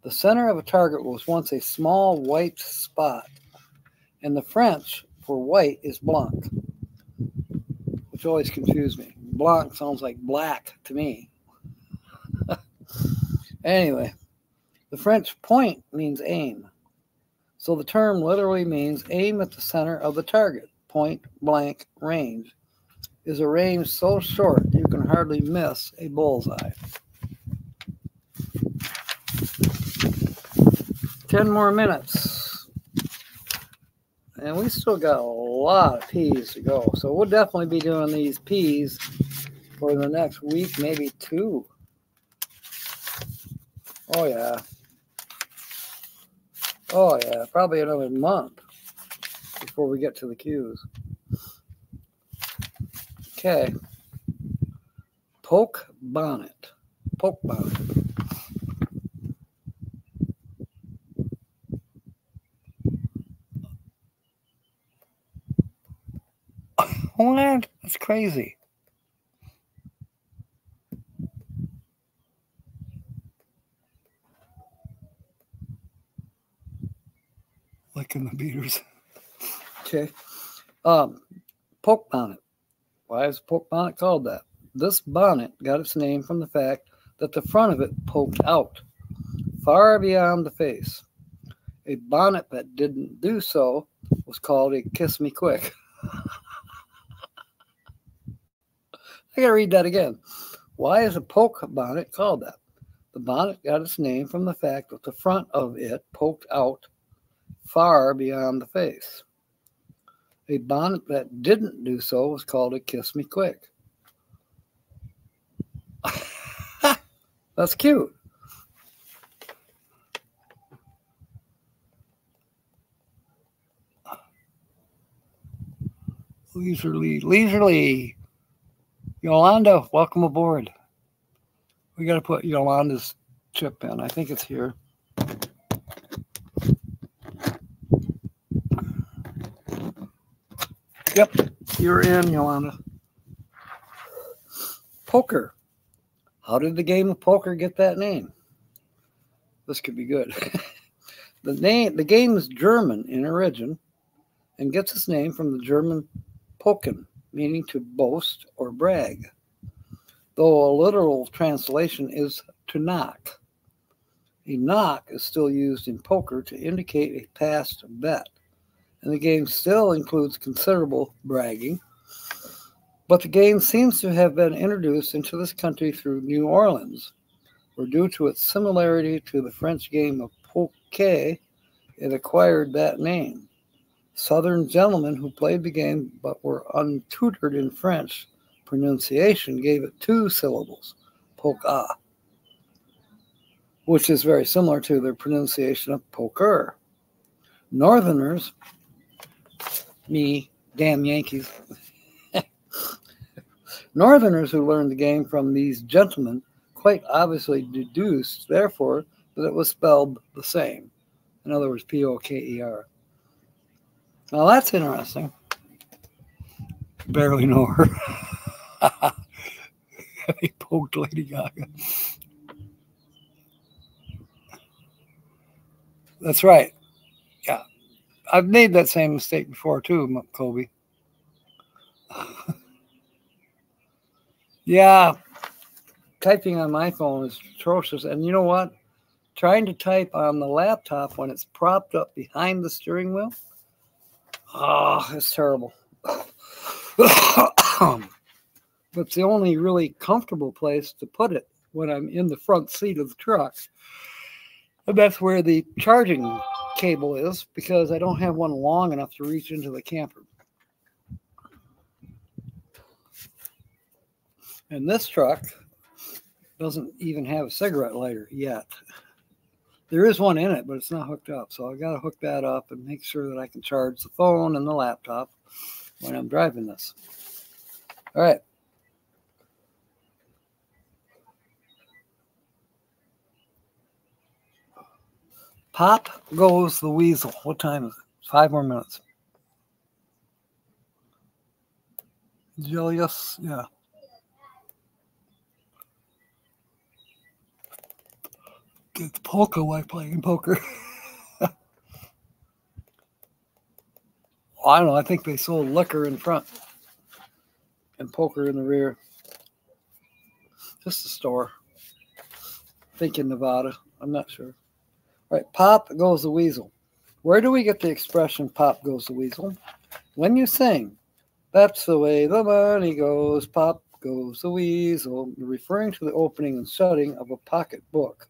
The center of a target was once a small white spot, and the French for white is blanc, which always confused me. Blanc sounds like black to me. Anyway, the French point means aim. So the term literally means aim at the center of the target. Point blank range is a range so short you can hardly miss a bullseye. 10 more minutes. And we still got a lot of peas to go. So we'll definitely be doing these peas for the next week, maybe two. Oh yeah. Oh yeah, probably another month before we get to the cues. Okay. Poke bonnet. Poke bonnet. [COUGHS] Oh, what? That's crazy. Licking the beaters. Okay. Um, poke bonnet. Why is poke bonnet called that? This bonnet got its name from the fact that the front of it poked out far beyond the face. A bonnet that didn't do so was called a kiss me quick. [LAUGHS] I gotta read that again. Why is a poke bonnet called that? The bonnet got its name from the fact that the front of it poked out far beyond the face. A bonnet that didn't do so was called a kiss me quick. [LAUGHS] That's cute. leisurely, leisurely. Yolanda, welcome aboard. We got to put Yolanda's chip in. I think it's here. Yep, you're in, Yolanda. Poker. How did the game of poker get that name? This could be good. [LAUGHS] the name the game is German in origin and gets its name from the German poken, meaning to boast or brag. Though a literal translation is to knock. A knock is still used in poker to indicate a past bet, and the game still includes considerable bragging. But the game seems to have been introduced into this country through New Orleans, where due to its similarity to the French game of poker, it acquired that name. Southern gentlemen who played the game but were untutored in French pronunciation gave it two syllables, poka, which is very similar to the pronunciation of poker. Northerners, me, damn Yankees, [LAUGHS] Northerners who learned the game from these gentlemen quite obviously deduced, therefore, that it was spelled the same. In other words, P O K E R. Now that's interesting. Barely know her. [LAUGHS] they poked Lady Gaga. That's right. I've made that same mistake before too, Kobe. [LAUGHS] yeah. Typing on my phone is atrocious. And you know what? Trying to type on the laptop when it's propped up behind the steering wheel. Oh, it's terrible. But [COUGHS] it's the only really comfortable place to put it when I'm in the front seat of the truck. And that's where the charging cable is because I don't have one long enough to reach into the camper. And this truck doesn't even have a cigarette lighter yet. There is one in it, but it's not hooked up. So I got to hook that up and make sure that I can charge the phone and the laptop when I'm driving this. All right. Pop goes the weasel. What time is it? Five more minutes. Julius, yeah. Get the polka while playing poker. [LAUGHS] I don't know. I think they sold liquor in front and poker in the rear. Just a store. I think in Nevada. I'm not sure. Right, pop goes the weasel. Where do we get the expression pop goes the weasel? When you sing, that's the way the money goes, pop goes the weasel, referring to the opening and shutting of a pocket book.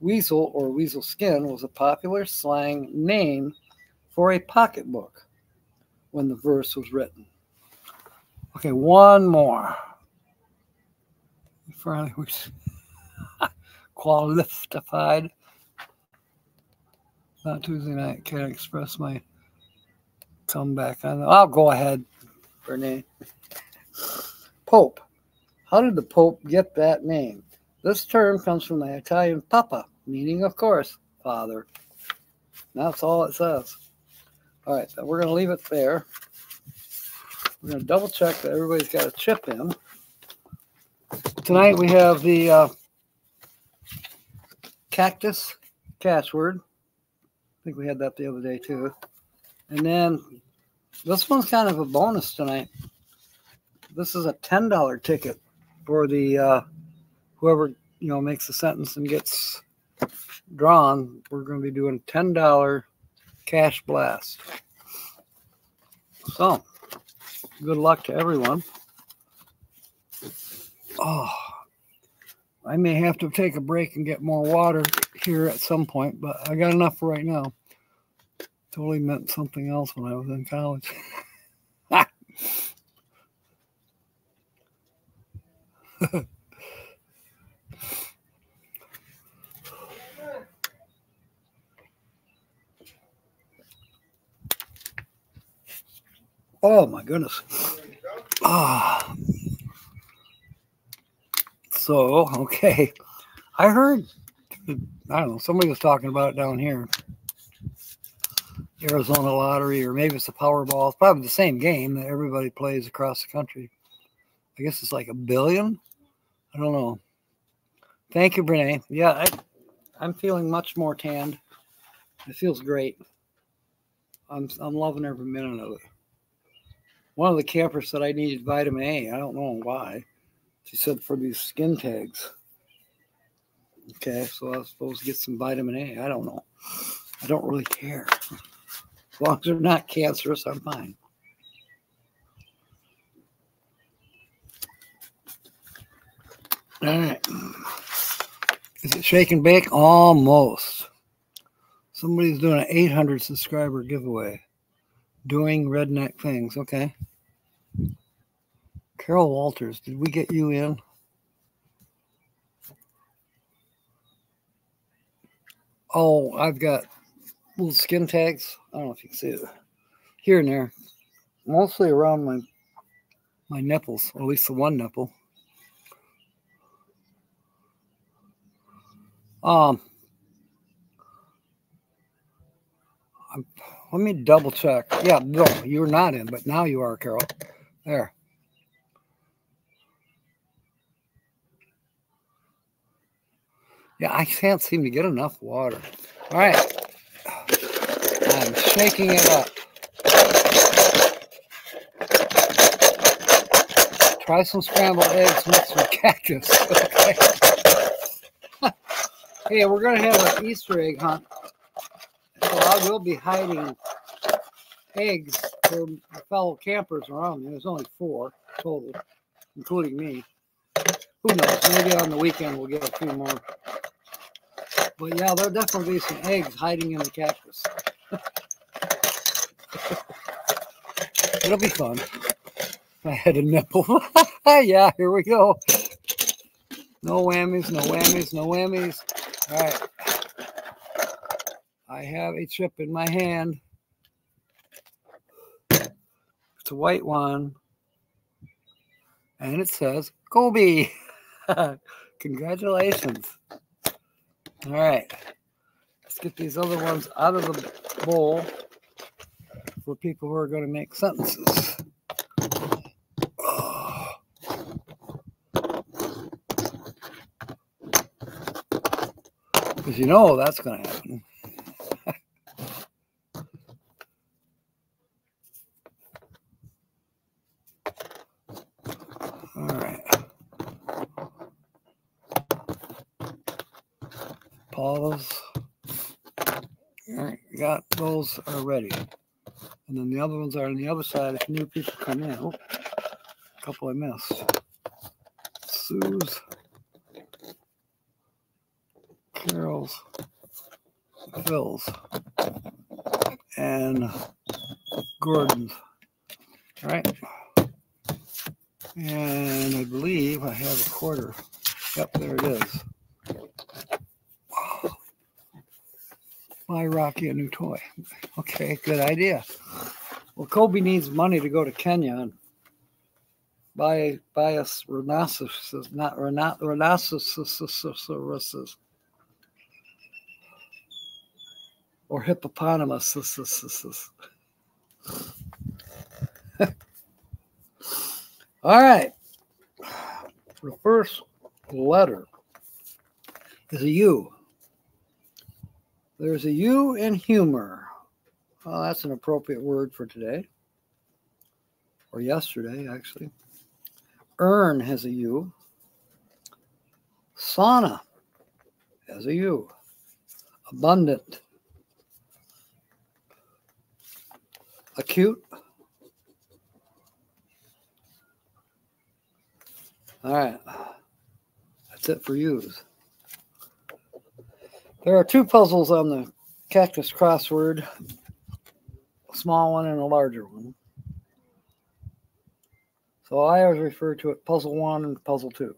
Weasel or weasel skin was a popular slang name for a pocketbook when the verse was written. Okay, one more. Finally, we [LAUGHS] qualified. Not Tuesday night. Can't express my comeback on. I'll go ahead, Renee. Pope. How did the Pope get that name? This term comes from the Italian papa, meaning, of course, father. That's all it says. All right, so we're going to leave it there. We're going to double check that everybody's got a chip in. Tonight we have the uh, cactus catchword. I think we had that the other day too. And then this one's kind of a bonus tonight. This is a $10 ticket for the uh, whoever you know makes the sentence and gets drawn. We're going to be doing $10 cash blast. So, good luck to everyone. Oh, I may have to take a break and get more water here at some point, but I got enough for right now. Totally meant something else when I was in college. [LAUGHS] Oh my goodness. Ah. So, [LAUGHS] okay. I heard, I don't know, somebody was talking about it down here. Arizona lottery, or maybe it's the Powerball. It's probably the same game that everybody plays across the country. I guess it's like a billion. I don't know. Thank you, Brene. Yeah, I, I'm feeling much more tanned. It feels great. I'm I'm loving every minute of it. One of the campers said I needed vitamin A. I don't know why. She said for these skin tags. Okay, so I was supposed to get some vitamin A. I don't know. I don't really care. As long as they're not cancerous, I'm fine. All right. Is it shake and bake? Almost. Somebody's doing an 800 subscriber giveaway. Doing redneck things. Okay. Carol Walters, did we get you in? Oh, I've got little skin tags. I don't know if you can see it here and there, mostly around my my nipples, or at least the one nipple. Um, I'm, let me double check. Yeah, no, you're not in, but now you are, Carol. There. Yeah, I can't seem to get enough water. All right. I'm shaking it up. Try some scrambled eggs with [LAUGHS] cactus. Okay. [LAUGHS] hey, we're going to have an Easter egg hunt. So I will be hiding eggs for fellow campers around me. There's only four total, including me. Who knows? Maybe on the weekend we'll get a few more. But yeah, there'll definitely be some eggs hiding in the cactus. [LAUGHS] It'll be fun. I had a [LAUGHS] nipple. yeah, here we go. No whammies, no whammies, no whammies. All right. I have a chip in my hand. It's a white one. And it says Kobe. [LAUGHS] Congratulations. All right. Let's get these other ones out of the bowl for people who are going to make sentences. [SIGHS] Because you know that's going to happen. All right, got those are ready. And then the other ones are on the other side if new people come in. Oh, a couple I missed. Sue's, Carol's, Phil's, and Gordon's. All right. And I believe I have a quarter. Yep, there it is. Buy Rocky a new toy. Okay, good idea. Well, Kobe needs money to go to Kenya and buy buy us rhinoceroses, not rhino- rhinoceroses or hippopotamuses. [LAUGHS] All right. The first letter is a U. There's a U in humor. Well, that's an appropriate word for today, or yesterday, actually. Earn has a U. Sauna has a U. Abundant. Acute. All right. That's it for yous. There are two puzzles on the cactus crossword a small one and a larger one. So I always refer to it puzzle one and puzzle two.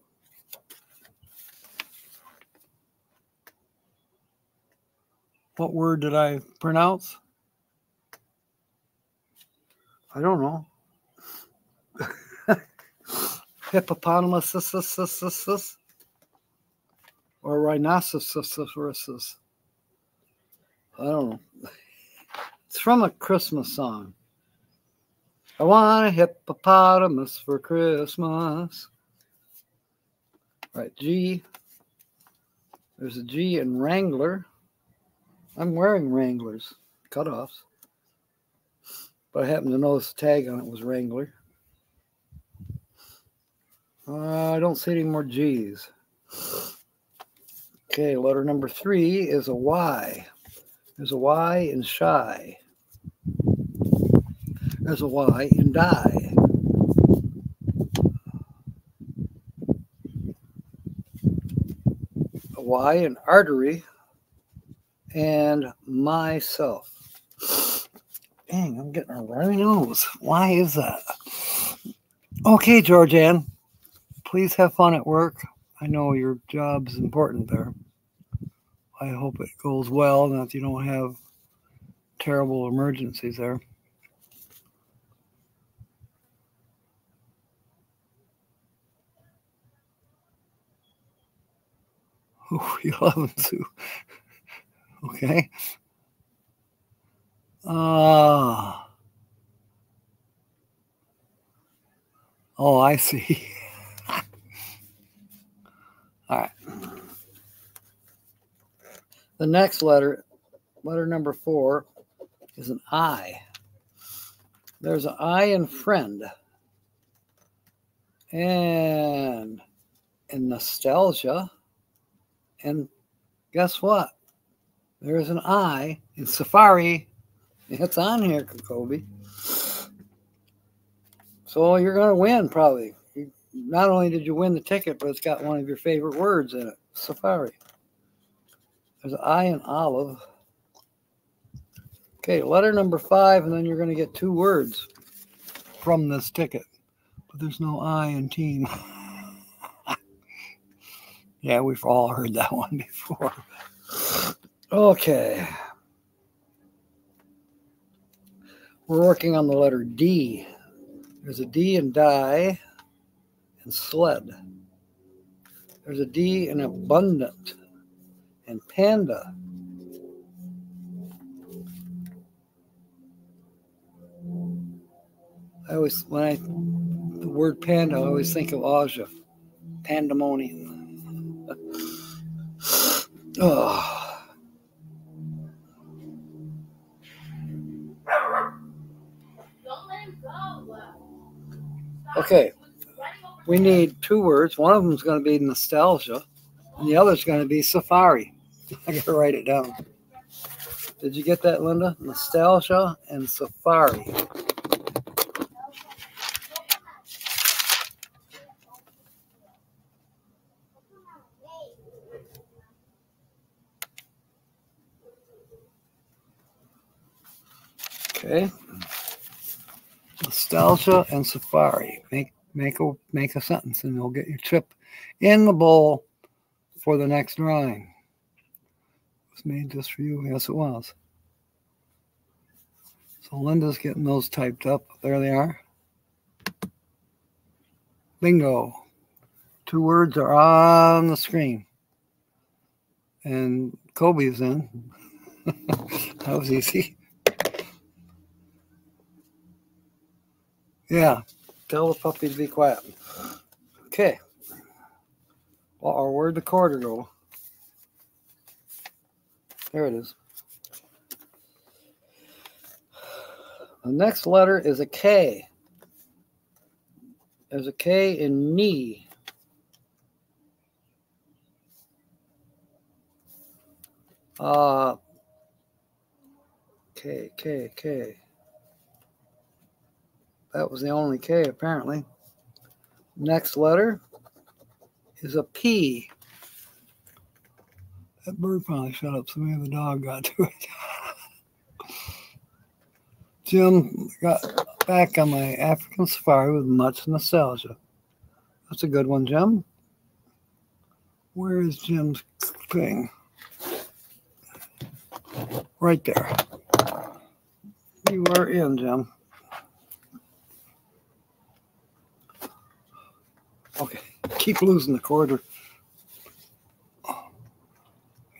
What word did I pronounce? I don't know. [LAUGHS] Hippopotamus or rhinoceros. I don't know. It's from a Christmas song. I want a hippopotamus for Christmas. Right, G. There's a G in Wrangler. I'm wearing Wranglers, cutoffs. But I happen to notice the tag on it was Wrangler. Uh, I don't see any more G's. Okay, letter number three is a Y. There's a Y in shy. There's a Y in die. A Y in artery and myself. Dang, I'm getting a runny nose. Why is that? Okay, Georgianne, please have fun at work. I know your job's important there. I hope it goes well and that you don't have terrible emergencies there. Oh, [LAUGHS] you love them too. [LAUGHS] Okay. Ah. oh, I see. [LAUGHS] All right. The next letter, letter number four, is an I. There's an I in friend. And in nostalgia. And guess what? There's an I in Safari. It's on here, Kobe. So you're going to win probably. Not only did you win the ticket, but it's got one of your favorite words in it Safari. There's an I in olive. Okay, letter number five, and then you're going to get two words from this ticket. But there's no I in team. [LAUGHS] yeah, we've all heard that one before. Okay. We're working on the letter D. There's a D in die and sled. There's a D in abundant and panda. I always, when I, the word panda, I always think of Aja, pandemonium. [LAUGHS] oh. Okay, we need two words. One of them is going to be nostalgia, and the other is going to be safari. [LAUGHS] I got to write it down. Did you get that, Linda? Nostalgia and safari. Okay nostalgia and safari. Make make a make a sentence, and you'll get your chip in the bowl for the next drawing. It was made just for you. Yes, it was. So Linda's getting those typed up. There they are. Bingo. Two words are on the screen. And Kobe's in. [LAUGHS] that was easy. Yeah. Tell the puppy to be quiet. Okay. Or where'd the quarter go? There it is. The next letter is a K. There's a K in knee. Uh, K, K, K. That was the only K, apparently. Next letter is a P. That bird finally shut up, so maybe the dog got to it. [LAUGHS] Jim got back on my African safari with much nostalgia. That's a good one, Jim. Where is Jim's thing? Right there. You are in, Jim. Okay, keep losing the quarter.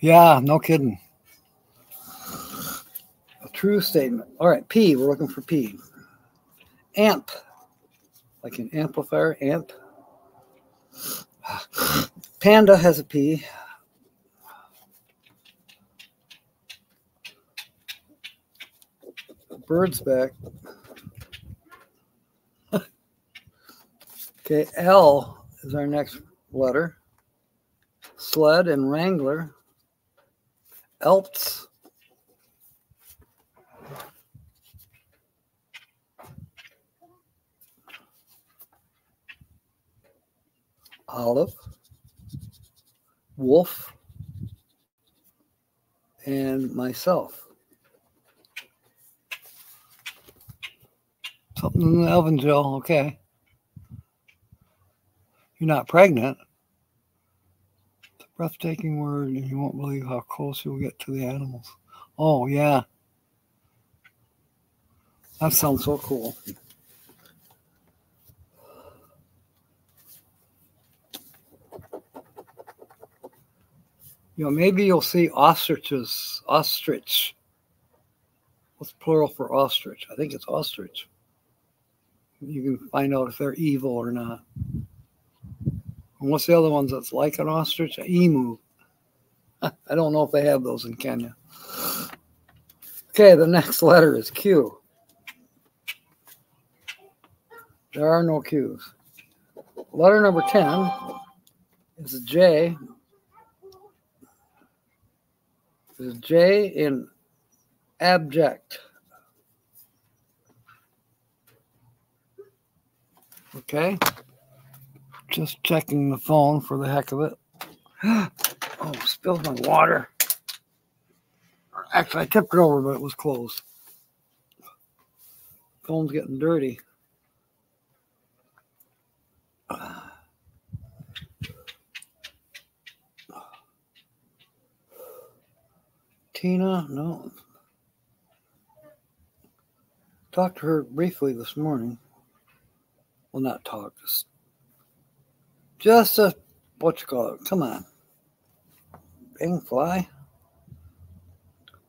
Yeah, no kidding. A true statement. All right, P. We're looking for P. Amp, like an amplifier, amp. Panda has a P. Bird's back. [LAUGHS] okay, L is our next letter. Sled and Wrangler. Elps. Olive. Wolf. And myself. Something in the Elvingille, okay. You're not pregnant. It's a breathtaking word, and you won't believe how close you'll get to the animals. Oh, yeah. That sounds so cool. You know, maybe you'll see ostriches, ostrich. What's plural for ostrich? I think it's ostrich. You can find out if they're evil or not. And what's the other ones that's like an ostrich? An emu. [LAUGHS] I don't know if they have those in Kenya. Okay, the next letter is Q. There are no Qs. Letter number 10 is J. Is J in abject. Okay. Just checking the phone for the heck of it. [GASPS] Oh, spilled my water. Actually, I tipped it over, but it was closed. Phone's getting dirty. [SIGHS] Tina, no. Talked to her briefly this morning. Well, not talk, just, just a, what you call it? Come on. Bing fly.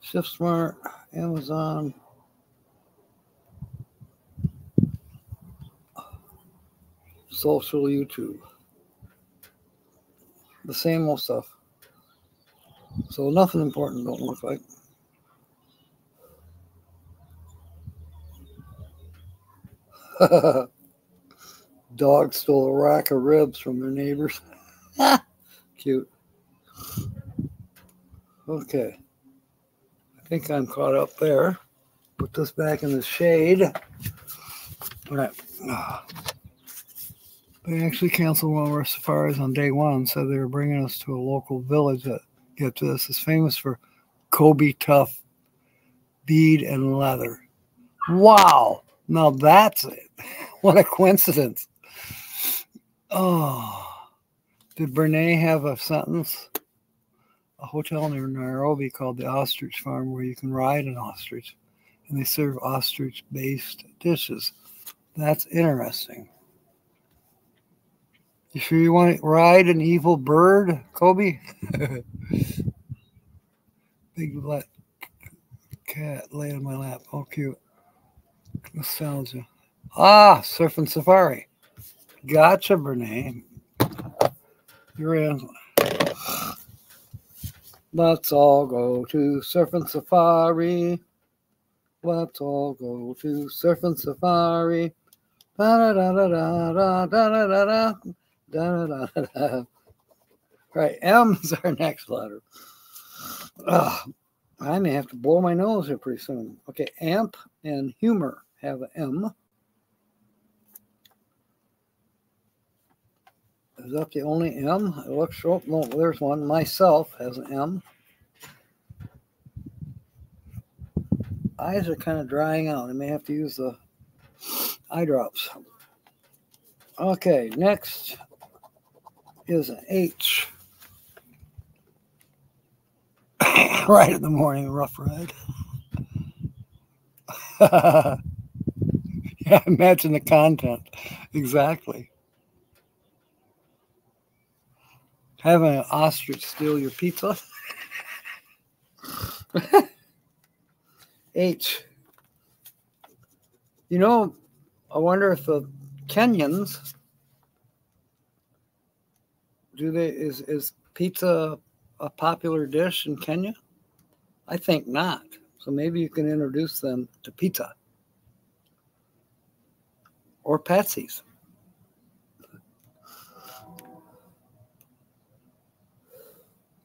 Shift Smart, Amazon. Social YouTube. The same old stuff. So nothing important don't look like. [LAUGHS] Dog stole a rack of ribs from their neighbors. [LAUGHS] Cute. Okay. I think I'm caught up there. Put this back in the shade. All right. They actually canceled one of our safaris on day one, so they were bringing us to a local village that, get to this, is famous for Kobe tough bead and leather. Wow. Now that's it. [LAUGHS] What a coincidence. Oh. Did Brene have a sentence? A hotel near Nairobi called the Ostrich Farm where you can ride an ostrich and they serve ostrich based dishes. That's interesting. You sure you want to ride an evil bird, Kobe? [LAUGHS] Big black cat lay on my lap. Oh, cute. Nostalgia. Ah, surfing safari. Gotcha, Brene. You're in. Let's all go to surfing safari. Let's all go to surfing safari. Da da da da da da da da da. Da, da, da, da. Right, M is our next letter. Ugh, I may have to blow my nose here pretty soon. Okay, amp and humor have an M. Is that the only M? It looks, oh, no, there's one. Myself has an M. Eyes are kind of drying out. I may have to use the eye drops. Okay, next is an H. [COUGHS] right in the morning, rough ride. [LAUGHS] yeah, imagine the content. Exactly. Having an ostrich steal your pizza. [LAUGHS] H. You know, I wonder if the Kenyans do they is is pizza a popular dish in Kenya? I think not. So maybe you can introduce them to pizza or Patsy's.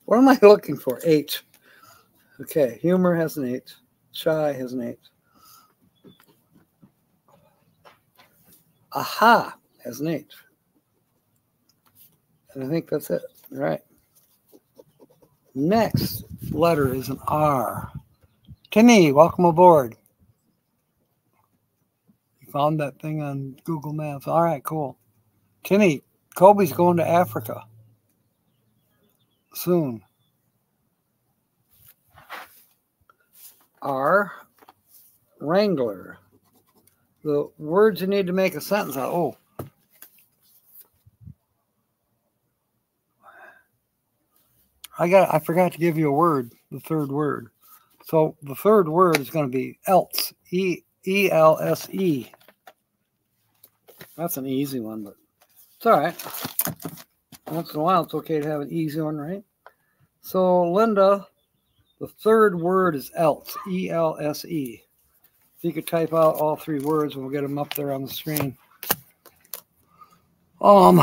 What am I [LAUGHS] looking for? Eight. Okay, humor has an eight. Shy has an eight. Aha has an eight. And I think that's it. All right. Next letter is an R. Timmy, welcome aboard. You found that thing on Google Maps. All right, cool. Timmy, Kobe's going to Africa soon. R. Wrangler. The words you need to make a sentence out. Oh, I got I forgot to give you a word, the third word. So the third word is going to be else. E E L S E. That's an easy one, but it's all right. Once in a while, it's okay to have an easy one, right? So, Linda, the third word is else. E L S E. If you could type out all three words, we'll get them up there on the screen. Um,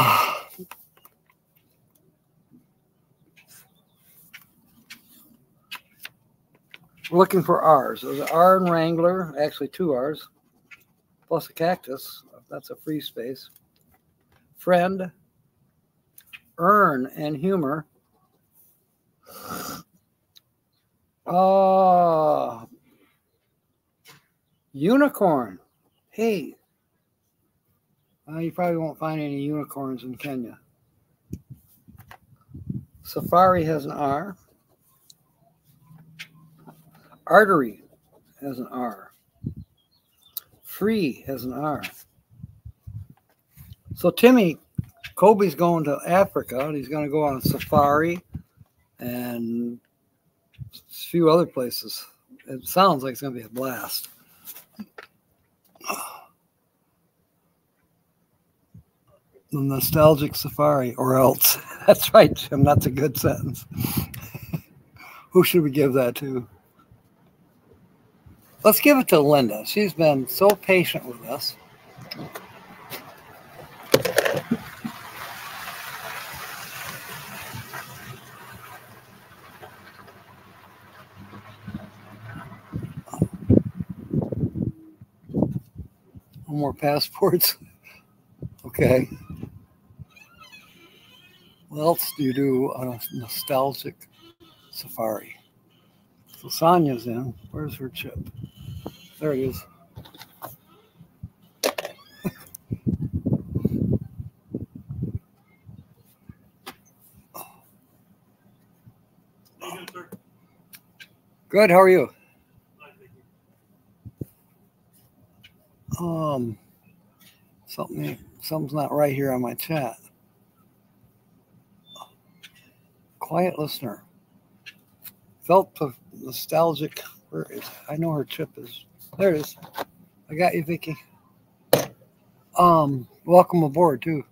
looking for R's. There's an R in Wrangler, actually two R's, plus a cactus. That's a free space. Friend, earn, and humor. Oh, unicorn. Hey, uh, you probably won't find any unicorns in Kenya. Safari has an R. Artery has an R. Free has an R. So Timmy, Kobe's going to Africa he's going to go on a safari and a few other places. It sounds like it's going to be a blast. The nostalgic safari, or else. [LAUGHS] That's right, Jim. That's a good sentence. [LAUGHS] Who should we give that to? Let's give it to Linda. She's been so patient with us. More passports. [LAUGHS] Okay. What else do you do on a nostalgic safari? So Sonia's in. Where's her chip? There it is. Good. How are you? Um, something something's not right here on my chat. Quiet listener. Felt nostalgic. Where is? I know her chip is. There it is. I got you, Vicky. Um, welcome aboard too.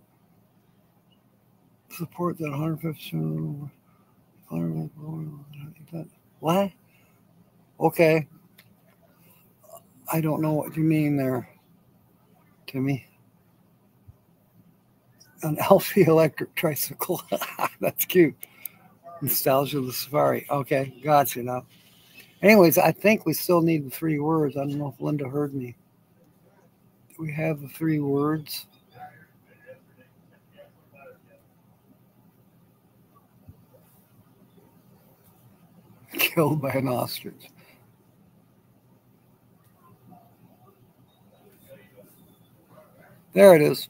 Support that 150. What? Okay. I don't know what you mean there, Timmy. An Alfie electric tricycle. [LAUGHS] That's cute. Nostalgia of the safari. Okay, gotcha now. Anyways, I think we still need the three words. I don't know if Linda heard me. Do we have the three words? [LAUGHS] Killed by an ostrich. There it is.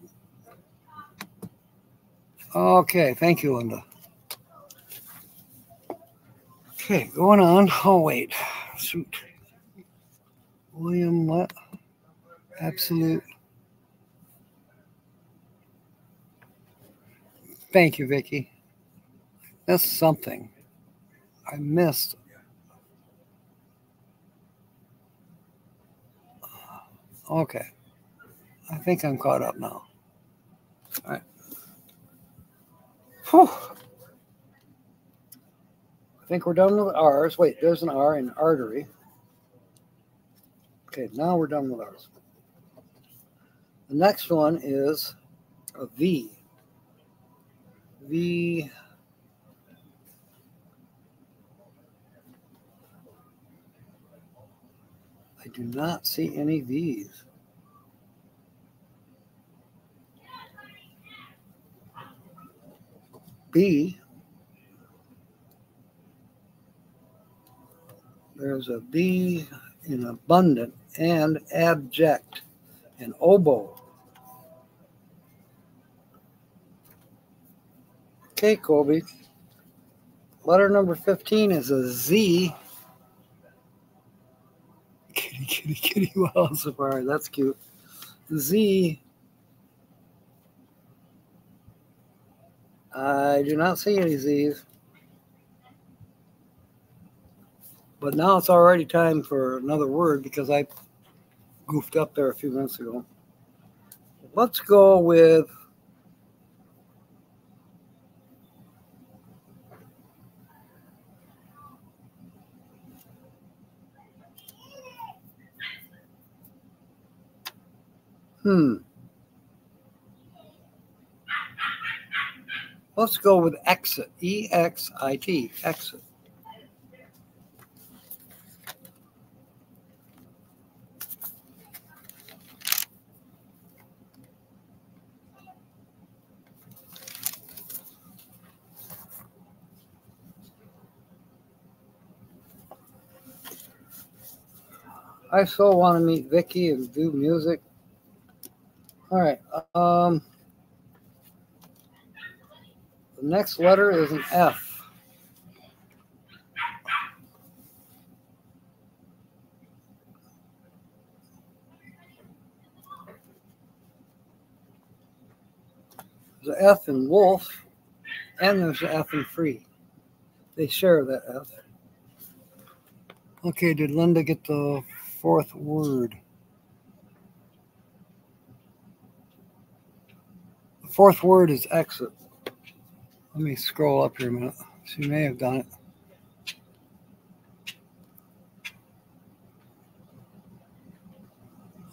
Okay, thank you, Linda. Okay, going on. Oh, wait. Shoot. William, what? Absolute. Thank you, Vicky. missed something. I missed. Okay. I think I'm caught up now. All right. Whew. I think we're done with R's. Wait, there's an R in artery. Okay, now we're done with R's. The next one is a V. V. I do not see any V's. B. There's a B in abundant and abject and oboe. Okay, Colby. Letter number 15 is a Z. [LAUGHS] Kitty, kitty, kitty. [LAUGHS] Wow, safari. That's cute. Z. I do not see any Z's. But now it's already time for another word because I goofed up there a few minutes ago. Let's go with Hmm. Let's go with exit. E X I T. Exit. I so want to meet Vicky and do music. All right. Um, next letter is an F. There's an F in wolf, and there's an F in free. They share that F. Okay, did Linda get the fourth word? The fourth word is exit. Let me scroll up here a minute. She may have done it.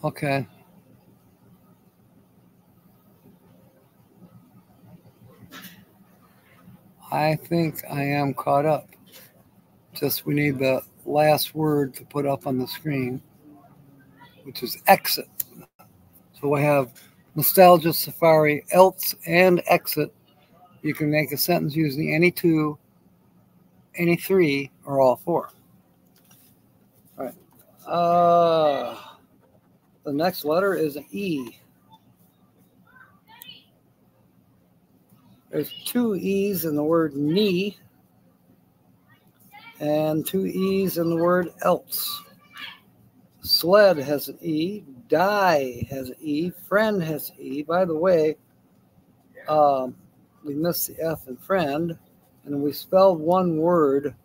Okay. I think I am caught up. Just we need the last word to put up on the screen, which is exit. So we have nostalgia, safari, else, and exit. You can make a sentence using any two, any three, or all four. All right. Uh, the next letter is an E. There's two E's in the word knee and two E's in the word else. Sled has an E. Die has an E. Friend has an E. By the way, um, we missed the F in friend, and we spelled one word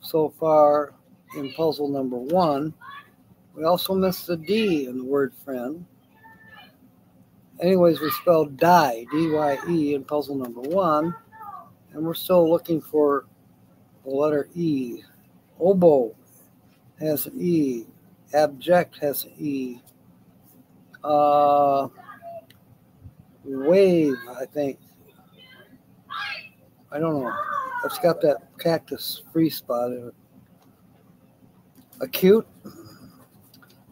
so far in puzzle number one. We also missed the D in the word friend. Anyways, we spelled die, D Y E, in puzzle number one, and we're still looking for the letter E. Oboe has an E. Abject has an E. Uh, wave, I think. I don't know. It's got that cactus free spot in it. Acute.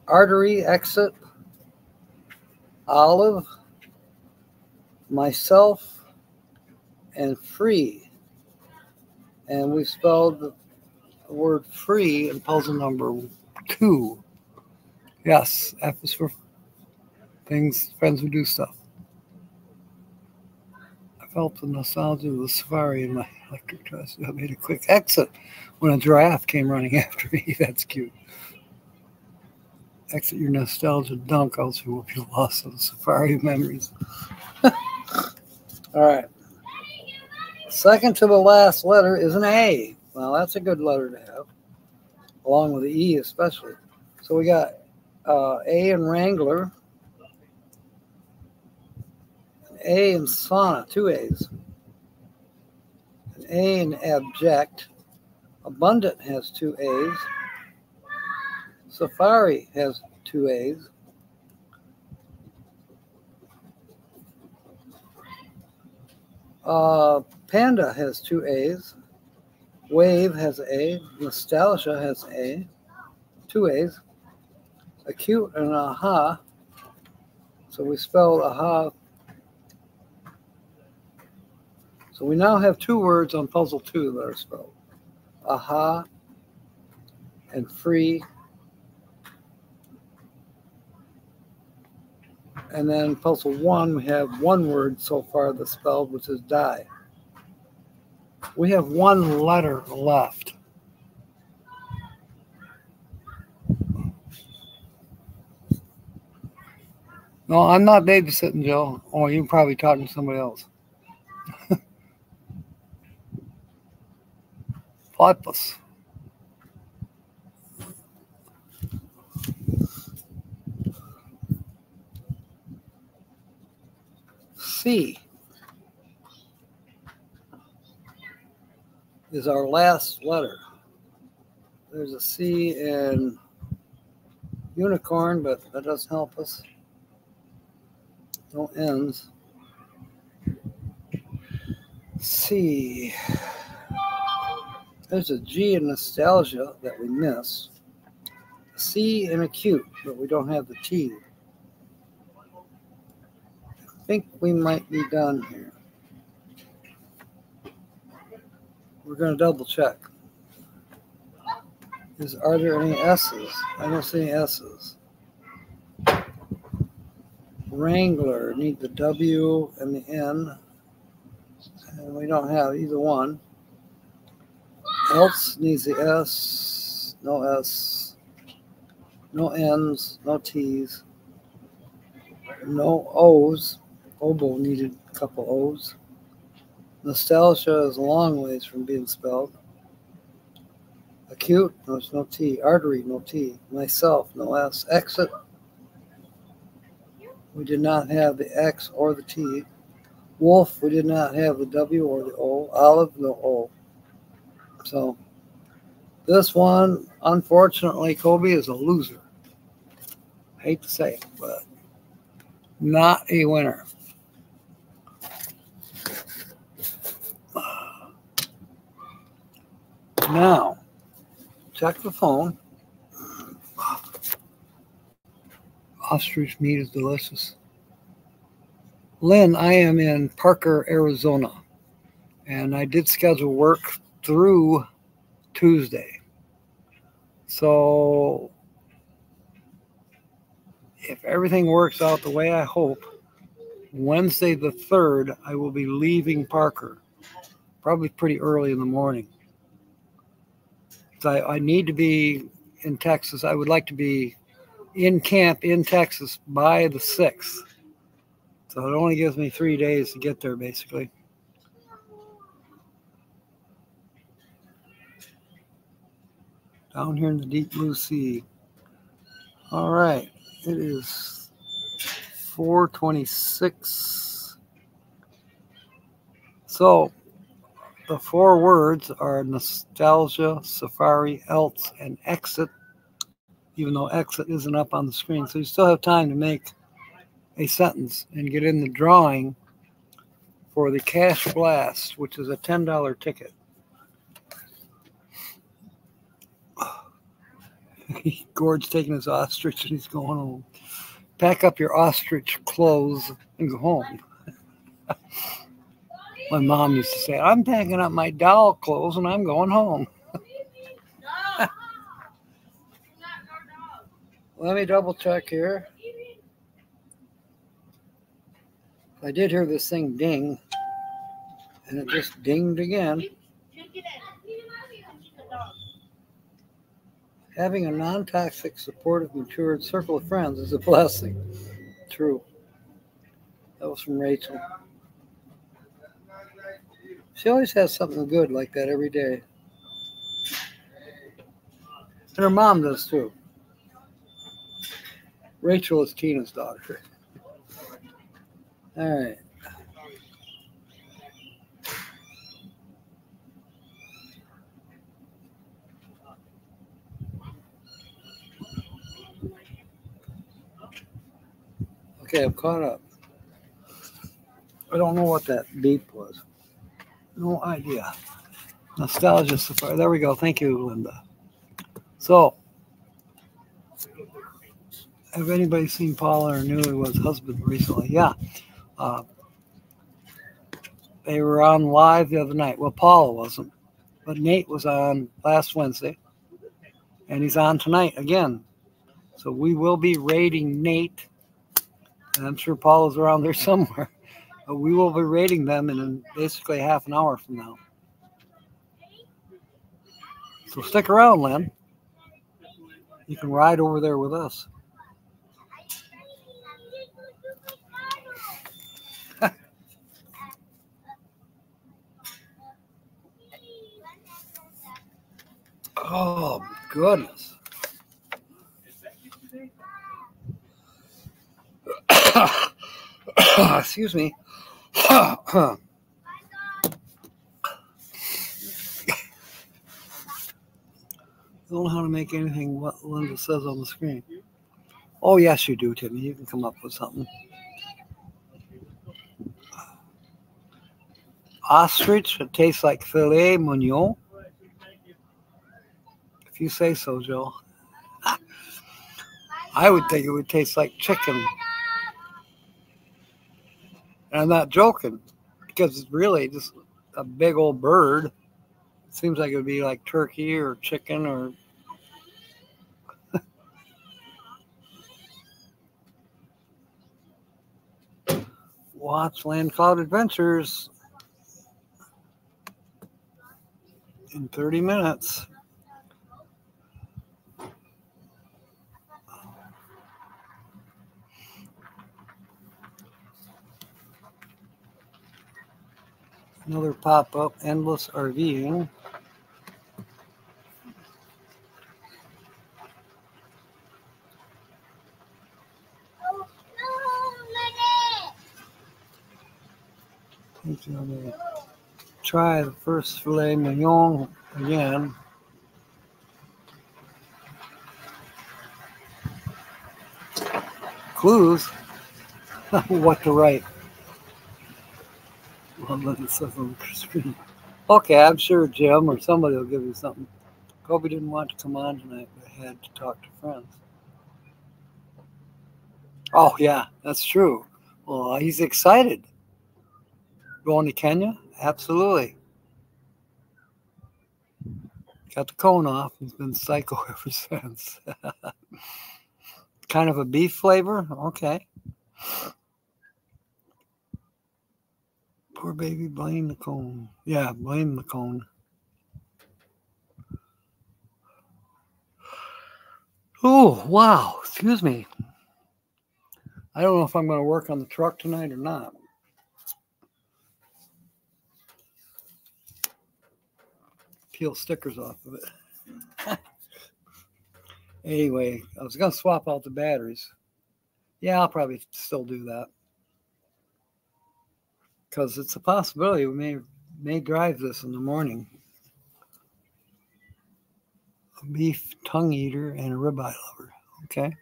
Artery exit. Olive. Myself. And free. And we spelled the word free in puzzle number two. Yes, F is for things, friends who do stuff. Felt the nostalgia of the safari in my electric dress. I made a quick exit when a giraffe came running [LAUGHS] after me. That's cute. Exit your nostalgia dunk, else you will be lost in the safari memories. [LAUGHS] All right. Second to the last letter is an A. Well, that's a good letter to have, along with the E especially. So we got uh, A and Wrangler, an A in Sauna, two A's, an A in Abject. Abundant has two A's. Safari has two A's. Uh, Panda has two A's. Wave has A. Nostalgia has A. Two A's. Acute and aha. So we spelled aha. So we now have two words on puzzle two that are spelled. Aha and free. And then puzzle one, we have one word so far that's spelled, which is die. We have one letter left. No, I'm not babysitting, Joe. Oh, you're probably talking to somebody else. Platypus. C is our last letter. There's a C in unicorn, but that doesn't help us. No ends. C. There's a G in nostalgia that we miss. C in acute, but we don't have the T. I think we might be done here. We're going to double check. Is are there any S's? I don't see any S's. Wrangler need the W and the N, and we don't have either one. Else needs the S, no S, no N's, no T's, no O's. Oboe needed a couple O's. Nostalgia is a long ways from being spelled. Acute, no, no T. Artery, no T. Myself, no S. Exit, we did not have the X or the T. Wolf, we did not have the W or the O. Olive, no O. So this one, unfortunately, Kobe is a loser. I hate to say it, but not a winner. Now, check the phone. Ostrich meat is delicious. Lynn, I am in Parker, Arizona, and I did schedule work through Tuesday. So, if everything works out the way I hope, Wednesday the 3rd, I will be leaving Parker, probably pretty early in the morning. So I, I need to be in Texas. I would like to be in camp in Texas by the 6th. So it only gives me three days to get there, basically. Down here in the deep blue sea. All right, it is 426. So the four words are nostalgia, safari, else, and exit even though exit isn't up on the screen. So you still have time to make a sentence and get in the drawing for the Cash Blast, which is a $10 ticket. [LAUGHS] Gord's taking his ostrich and he's going home. Pack up your ostrich clothes and go home. [LAUGHS] my mom used to say, I'm packing up my doll clothes and I'm going home. [LAUGHS] Let me double check here. I did hear this thing ding, and it just dinged again. Having a non toxic, supportive, matured circle of friends is a blessing. True. That was from Rachel. She always has something good like that every day. And her mom does too. Rachel is Tina's daughter. All right. Okay, I'm caught up. I don't know what that beep was. No idea. Nostalgia Safari. There we go. Thank you, Linda. So, have anybody seen Paula or knew he was husband recently? Yeah. Uh, they were on live the other night. Well, Paula wasn't, but Nate was on last Wednesday, and he's on tonight again. So we will be rating Nate, and I'm sure Paul is around there [LAUGHS] somewhere. But we will be rating them in basically half an hour from now. So stick around, Len. You can ride over there with us. [LAUGHS] Oh, goodness. [COUGHS] Excuse me. I [COUGHS] don't know how to make anything what Linda says on the screen. Oh, yes, you do, Timmy. You can come up with something. Ostrich, it tastes like filet mignon. If you say so, Joe. [LAUGHS] I would think it would taste like chicken. And I'm not joking because it's really just a big old bird. It seems like it would be like turkey or chicken or. [LAUGHS] Watch Land Cloud Adventures in 30 minutes. Another pop up, endless RVing. Try the first filet mignon again. Clues [LAUGHS] what to write. Well, let it says on the screen. Okay, I'm sure Jim or somebody will give you something. Kobe didn't want to come on tonight, but had to talk to friends. Oh, yeah, that's true. Well, he's excited. Going to Kenya? Absolutely. Got the cone off. He's been psycho [LAUGHS] ever since. [LAUGHS] kind of a beef flavor? Okay. Poor baby, blame the cone. Yeah, blame the cone. Oh, wow. Excuse me. I don't know if I'm going to work on the truck tonight or not. Peel stickers off of it. [LAUGHS] anyway, I was going to swap out the batteries. Yeah, I'll probably still do that because it's a possibility we may may drive this in the morning. A beef tongue eater and a ribeye lover. Okay.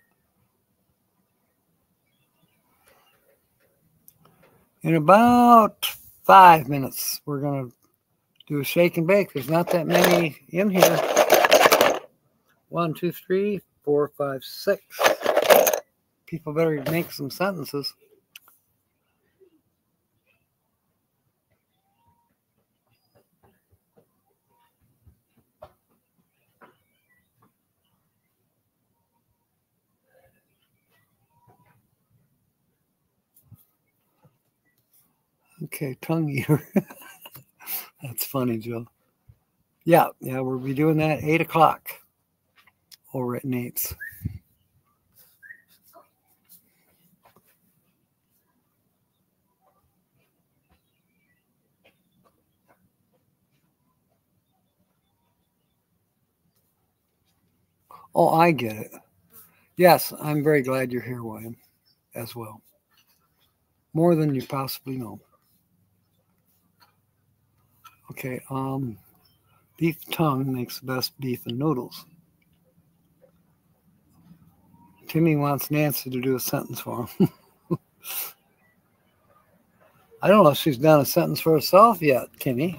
In about five minutes, we're gonna do a shake and bake. There's not that many in here. One, two, three, four, five, six. People better make some sentences. Okay, tongue year. [LAUGHS] That's funny, Jill. Yeah, yeah, we'll be doing that eight o'clock over at Nate's. Oh, I get it. Yes, I'm very glad you're here, William, as well. More than you possibly know. Okay, um, beef tongue makes the best beef and noodles. Timmy wants Nancy to do a sentence for him. [LAUGHS] I don't know if she's done a sentence for herself yet, Timmy.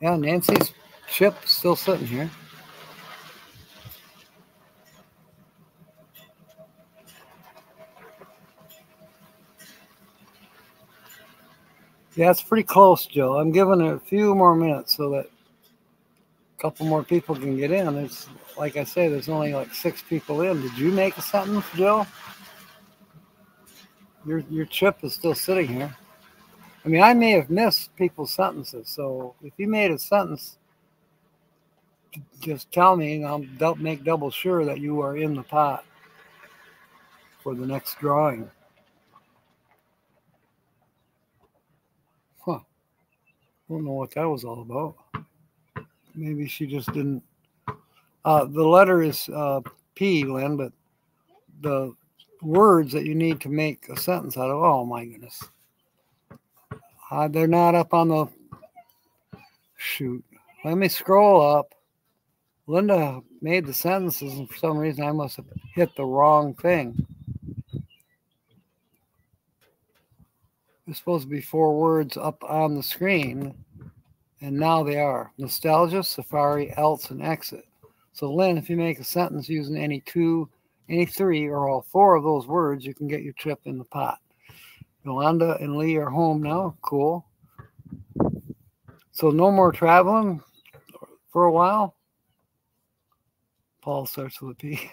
Yeah, Nancy's chip still sitting here. Yeah, it's pretty close, Joe. I'm giving it a few more minutes so that a couple more people can get in. It's like I say, there's only like six people in. Did you make a sentence, Joe? Your your chip is still sitting here. I mean, I may have missed people's sentences, so if you made a sentence, just tell me, and I'll make double sure that you are in the pot for the next drawing. Don't know what that was all about. Maybe she just didn't. Uh, the letter is uh, P, Lynn, but the words that you need to make a sentence out of, oh my goodness. Uh, they're not up on the. Shoot. Let me scroll up. Linda made the sentences, and for some reason, I must have hit the wrong thing. Supposed to be four words up on the screen, and now they are nostalgia, safari, else, and exit. So, Lynn, if you make a sentence using any two, any three, or all four of those words, you can get your trip in the pot. Yolanda and Lee are home now. Cool. So, no more traveling for a while. Paul starts with a P.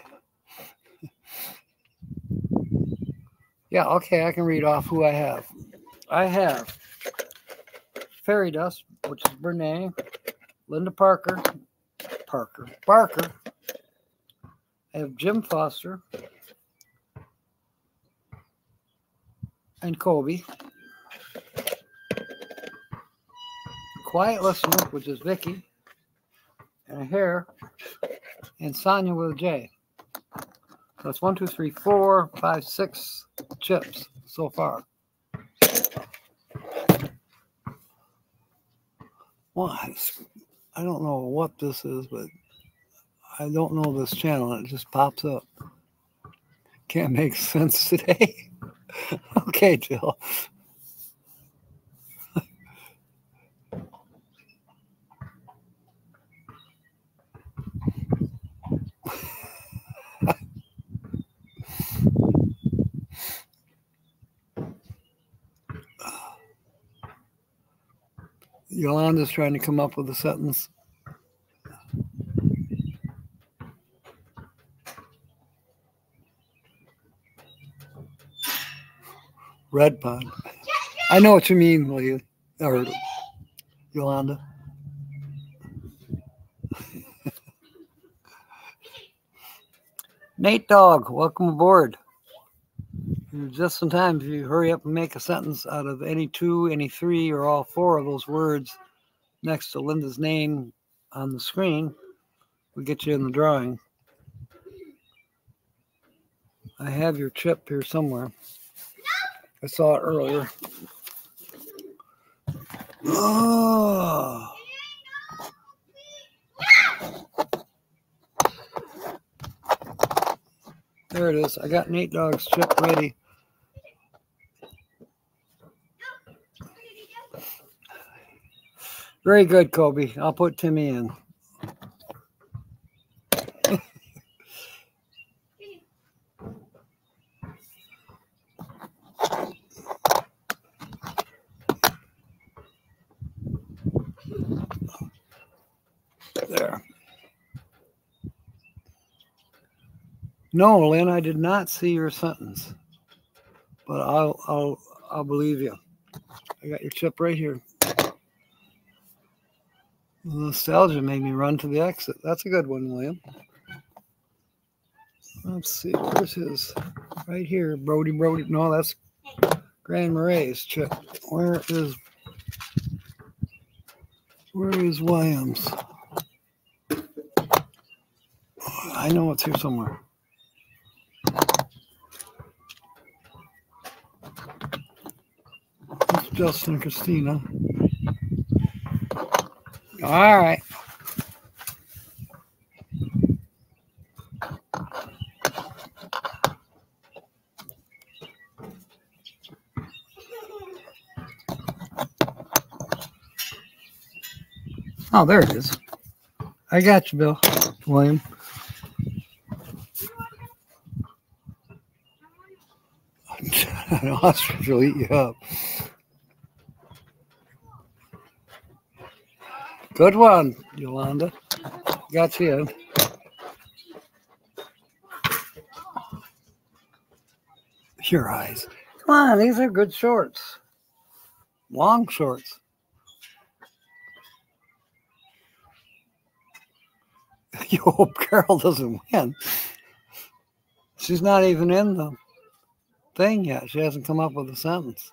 [LAUGHS] yeah, okay, I can read off who I have. I have Fairy Dust, which is Brene, Linda Parker, Parker, Barker. I have Jim Foster and Kobe. Quiet Listener, which is Vicky, and hair, and Sonia with a J. So that's one, two, three, four, five, six chips so far. Well, I don't know what this is, but I don't know this channel. It just pops up. Can't make [LAUGHS] sense today. [LAUGHS] okay, Jill. Yolanda's trying to come up with a sentence. Red pond. I know what you mean, Lee, or Yolanda. [LAUGHS] Nate Dog, welcome aboard. You're just in time if you hurry up and make a sentence out of any two, any three, or all four of those words next to Linda's name on the screen. We'll get you in the drawing. I have your chip here somewhere. I saw it earlier. Oh. There it is. I got Nate Dog's chip ready. Very good, Kobe. I'll put Timmy in. There. No, Lynn, I did not see your sentence, but I'll I'll I'll believe you. I got your chip right here. Nostalgia made me run to the exit. That's a good one, William. Let's see, where's his? Right here, Brody. Brody. No, that's Grand Marais chip. Where is? Where is Williams? I I know it's here somewhere. Justin and Christina. All right. Oh, there it is. I got you, Bill. William. [LAUGHS] An ostrich will eat you up. Good one, Yolanda. Got you. in. Your eyes. Come on, these are good shorts. Long shorts. [LAUGHS] You hope Carol doesn't win. She's not even in the thing yet. She hasn't come up with a sentence.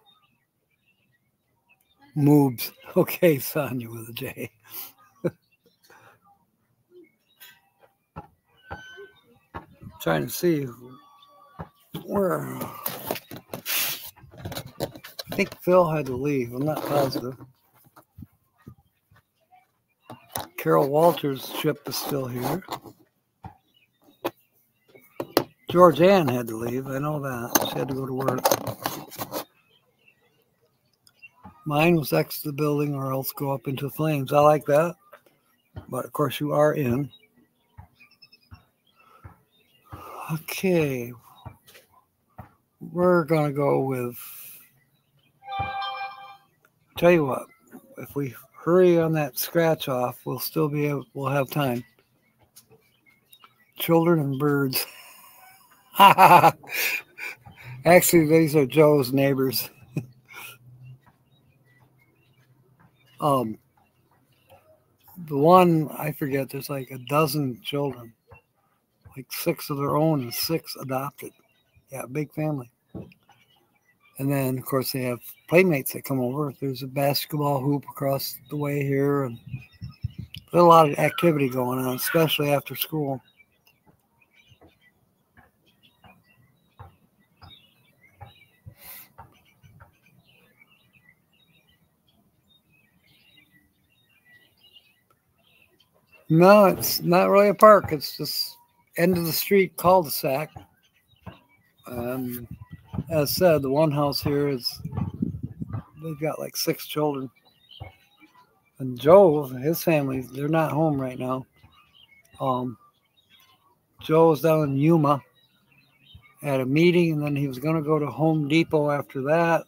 Moobs. [LAUGHS] Okay, Sonia with a J. [LAUGHS] Trying to see where. I think Phil had to leave. I'm not positive. Carol Walters' ship is still here. George Ann had to leave. I know that. She had to go to work. Mine was exit the building or else go up into flames. I like that. But of course, you are in. Okay. We're going to go with. Tell you what, if we hurry on that scratch off, we'll still be able, we'll have time. Children and birds. [LAUGHS] Actually, these are Joe's neighbors. Um, the one I forget, there's like a dozen children, like six of their own and six adopted. Yeah, big family. And then, of course, they have playmates that come over. There's a basketball hoop across the way here, and there's a lot of activity going on, especially after school. No, it's not really a park. It's just end of the street cul-de-sac. Um, as said, the one house here is they've got like six children. And Joe, his family, they're not home right now. Um, Joe's down in Yuma at a meeting, and then he was going to go to Home Depot after that.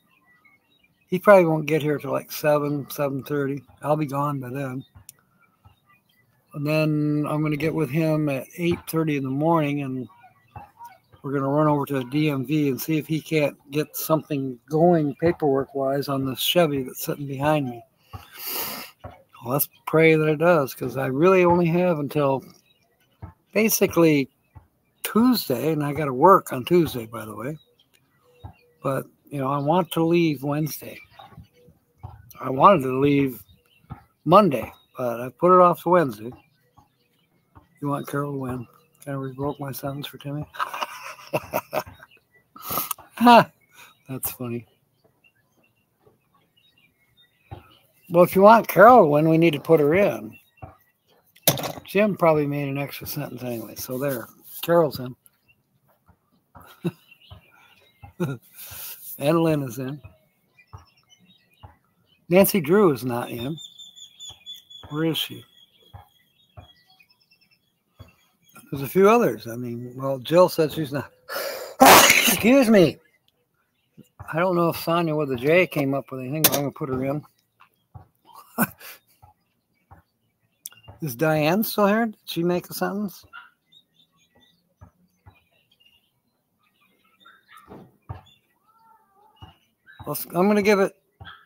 He probably won't get here till like seven, seven thirty. I'll be gone by then. And then I'm going to get with him at eight thirty in the morning, and we're going to run over to the DMV and see if he can't get something going paperwork wise on this Chevy that's sitting behind me. Well, let's pray that it does because I really only have until basically Tuesday, and I got to work on Tuesday, by the way. But, you know, I want to leave Wednesday. I wanted to leave Monday, but I put it off to Wednesday. You want Carol to win? Can I revoke my sentence for Timmy? [LAUGHS] That's funny. Well, if you want Carol to win, we need to put her in. Jim probably made an extra sentence anyway, so there. Carol's in. [LAUGHS] and Lynn is in. Nancy Drew is not in. Where is she? There's a few others. I mean, well, Jill said she's not. [SIGHS] Excuse me. I don't know if Sonya with a J came up with anything. I'm going to put her in. [LAUGHS] Is Diane still here? Did she make a sentence? Well, I'm going to give it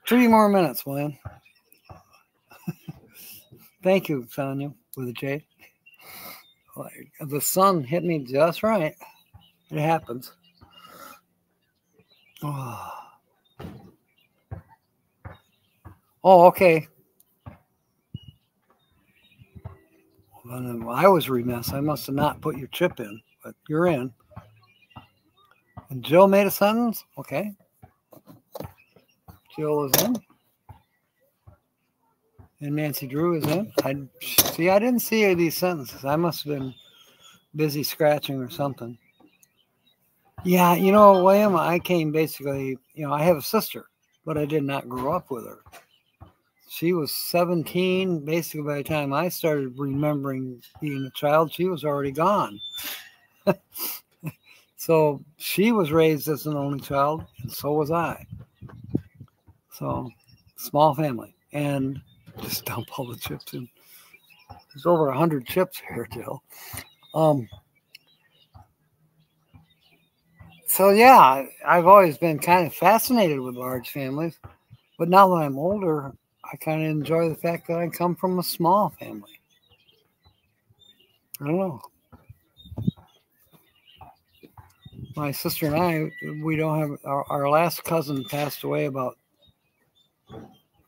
three more minutes, William. [LAUGHS] Thank you, Sonia, with a J. Like, the sun hit me just right. It happens. Oh, oh okay. Well, I was remiss. I must have not put your chip in, but you're in. And Jill made a sentence? Okay. Jill is in. And Nancy Drew is in. I see. I didn't see these sentences. I must have been busy scratching or something. Yeah, you know, William, I came basically. You know, I have a sister, but I did not grow up with her. She was 17. Basically, by the time I started remembering being a child, she was already gone. [LAUGHS] so she was raised as an only child, and so was I. So, small family. And just dump all the chips in. There's over a hundred chips here, Jill. Um, so yeah, I've always been kind of fascinated with large families, but now that I'm older, I kind of enjoy the fact that I come from a small family. I don't know. My sister and I, we don't have our, our last cousin passed away about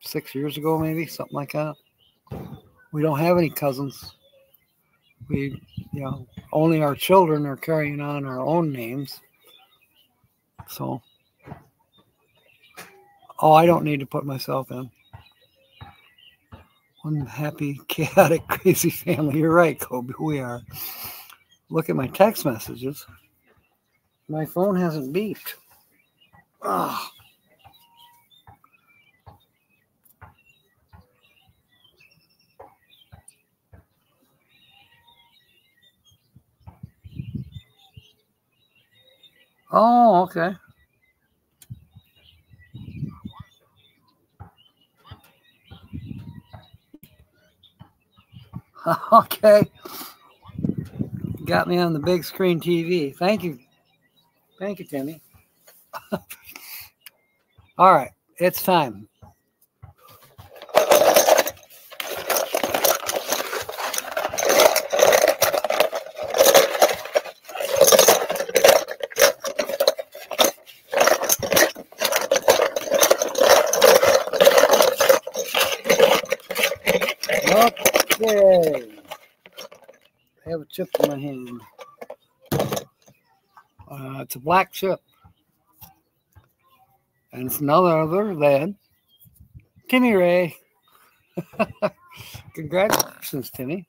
six years ago, maybe something like that. We don't have any cousins. We, you know, only our children are carrying on our own names. So, oh, I don't need to put myself in. One happy, [LAUGHS] chaotic, crazy family. You're right, Kobe. We are. Look at my text messages. My phone hasn't beeped. Oh. Oh, okay. [LAUGHS] okay. Got me on the big screen TV. Thank you. Thank you, Timmy. [LAUGHS] All right, it's time. Okay. I have a chip in my hand. Uh, it's a black chip. And it's none other than Timmy Ray. [LAUGHS] Congratulations, Timmy.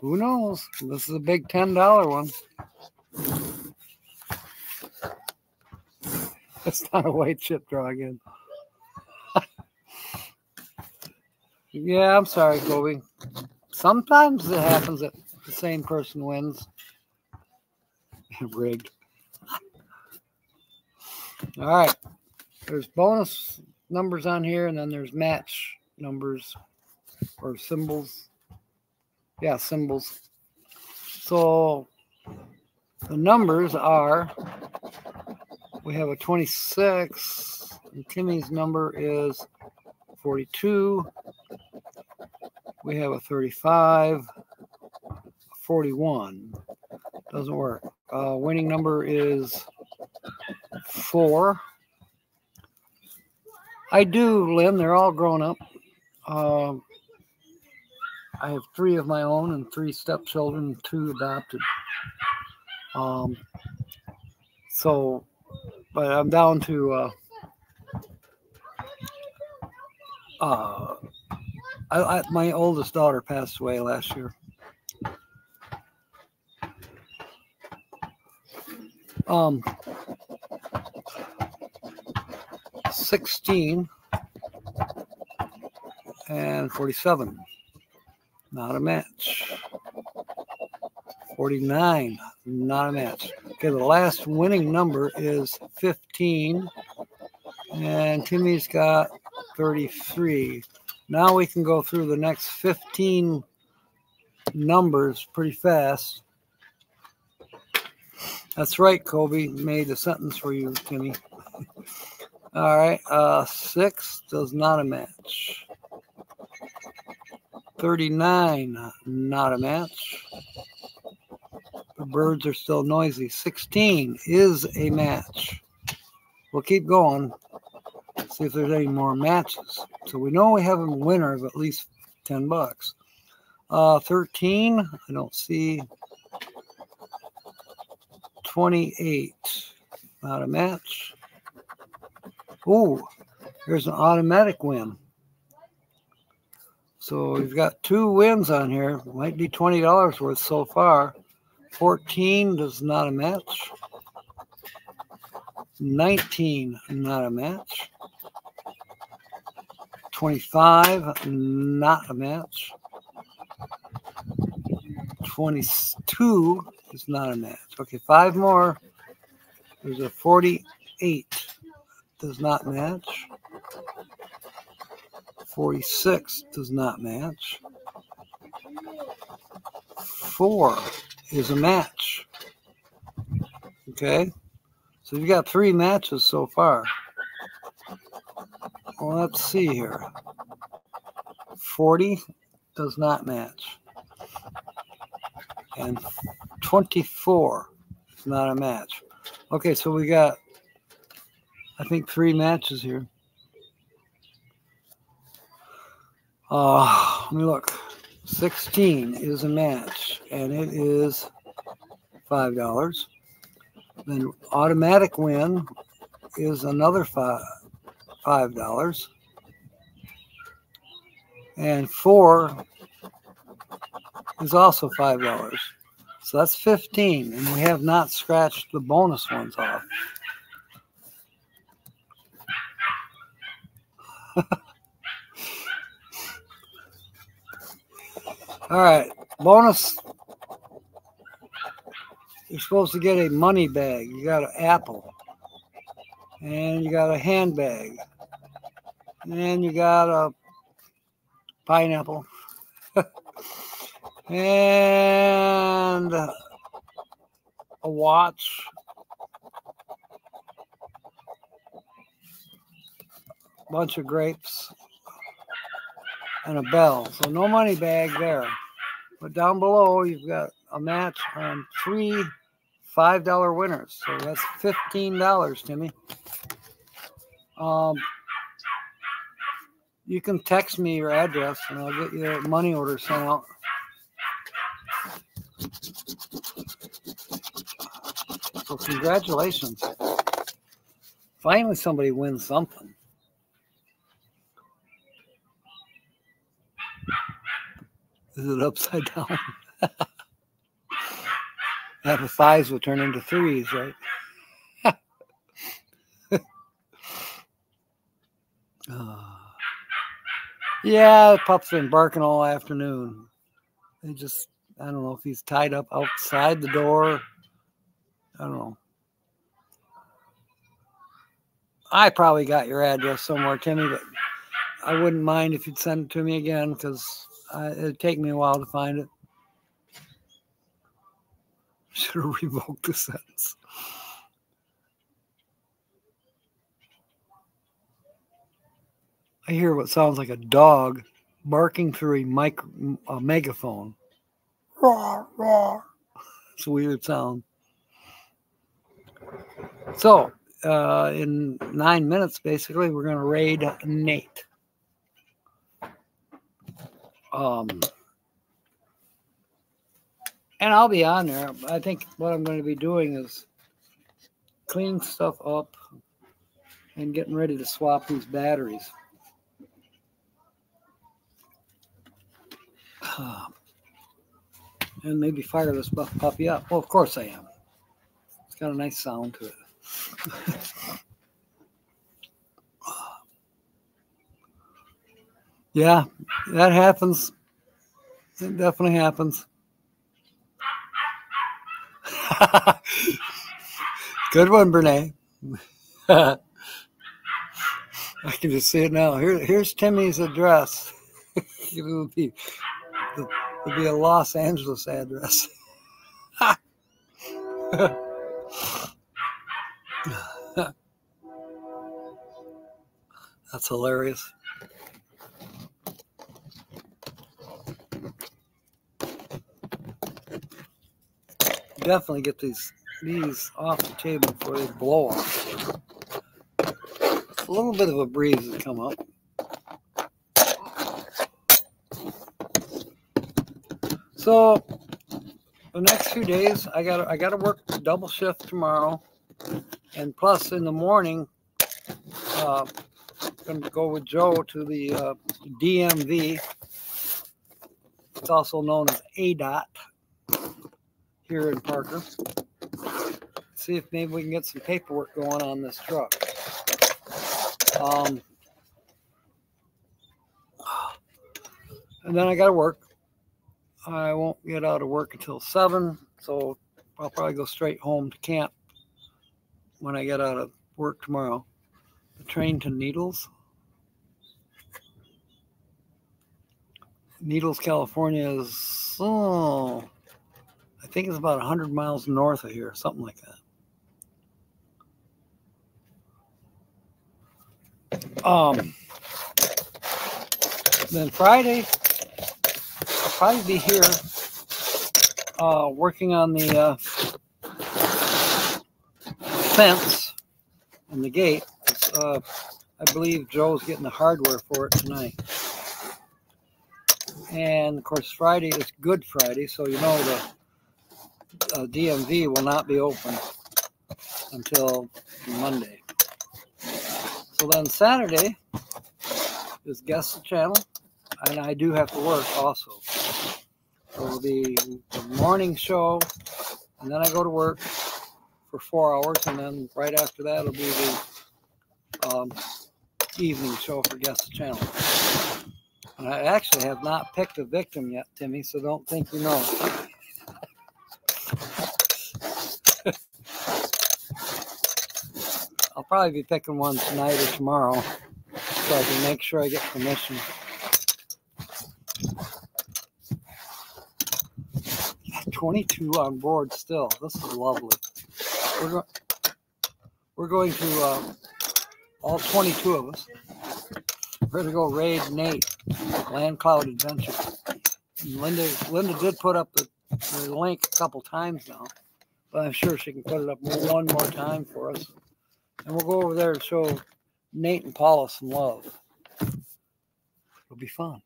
Who knows? This is a big $10 one. [LAUGHS] It's not a white chip draw again. [LAUGHS] yeah, I'm sorry, Kobe. Sometimes it happens the same person wins. [LAUGHS] Rigged. All right. There's bonus numbers on here, and then there's match numbers or symbols. Yeah, symbols. So the numbers are we have a 26, and Timmy's number is 42. We have a 35, 41. Doesn't work. Uh, winning number is four. I do, Lynn. They're all grown up. Um, I have three of my own and three stepchildren, two adopted. Um, so, but I'm down to uh, uh, I, I, my oldest daughter passed away last year. Um, 16 and 47. Not a match. 49. Not a match. Okay, the last winning number is 15. And Timmy's got 33. Now we can go through the next 15 numbers pretty fast. That's right, Kobe made a sentence for you, Timmy. [LAUGHS] All right, uh, six does not a match. 39, not a match. The birds are still noisy. 16 is a match. We'll keep going. See if there's any more matches. So we know we have a winner of at least 10 bucks. Uh, 13. I don't see. 28. Not a match. Oh, here's an automatic win. So we've got two wins on here. Might be $20 worth so far. 14 does not a match. 19, not a match. 25, not a match. 22 is not a match. Okay, five more. There's a 48, does not match. 46 does not match. Four is a match. Okay, so you've got three matches so far. Well, let's see here. 40 does not match. And 24 is not a match. Okay, so we got, I think, three matches here. Uh, let me look. 16 is a match, and it is $5. Then automatic win is another five five dollars. And four is also five dollars. So that's 15, and we have not scratched the bonus ones off. [LAUGHS] All right, bonus. You're supposed to get a money bag. You got an apple, and you got a handbag, and you got a pineapple, and a watch. Bunch of grapes, and a bell. So no money bag there. But down below, you've got a match on three five dollar winners. So that's fifteen dollars, Timmy. Um, you can text me your address, and I'll get you a money order sent out. So congratulations! Finally, somebody wins something. Is it upside down? [LAUGHS] Half of fives will turn into threes, right? Uh, [LAUGHS] yeah, the pup's been barking all afternoon. They just, I don't know if he's tied up outside the door. I don't know. I probably got your address somewhere, Timmy, but I wouldn't mind if you'd send it to me again because it'd take me a while to find it. [LAUGHS] Should have revoked the sentence. I hear what sounds like a dog barking through a mic a megaphone. Roar, roar. [LAUGHS] It's a weird sound. So, uh, in nine minutes, basically, we're going to raid Nate. Um, and I'll be on there. I think what I'm going to be doing is cleaning stuff up and getting ready to swap these batteries. [SIGHS] and maybe fire this puppy up. Well, of course I am. Got a nice sound to it. yeah, that happens. It definitely happens. [LAUGHS] Good one, Brene. [LAUGHS] I can just see it now. Here, here's Timmy's address. [LAUGHS] it'll, be, it'll be a Los Angeles address. That's hilarious. Definitely get these these off the table before they blow off. A little bit of a breeze has come up. So the next few days, I got I got to work double shift tomorrow, and plus in the morning, uh, going to go with Joe to the uh, DMV. It's also known as ADOT here in Parker. See if maybe we can get some paperwork going on this truck. Um, and then I got to work. I won't get out of work until seven, so I'll probably go straight home to camp when I get out of work tomorrow. The train to Needles. Needles, California is, oh, I think it's about 100 miles north of here, something like that. Um, then Friday, I'll probably be here uh, working on the uh, fence and the gate. Uh, I believe Joe's getting the hardware for it tonight. And of course, Friday is Good Friday, so you know the uh, DMV will not be open until Monday. So then Saturday is Guess the Channel, and I do have to work also. So be the morning show, and then I go to work for four hours, and then right after that it'll be the um, evening show for Guess the Channel. And I actually have not picked a victim yet, Timmy, so don't think you know. [LAUGHS] I'll probably be picking one tonight or tomorrow so I can make sure I get permission. 22 on board still. This is lovely. We're, go- we're going to, uh, all 22 of us, we're to go raid Nate, Land Cloud Adventure. And Linda, Linda did put up the, the link a couple times now, but I'm sure she can put it up one more time for us. And we'll go over there and show Nate and Paula some love. It'll be fun.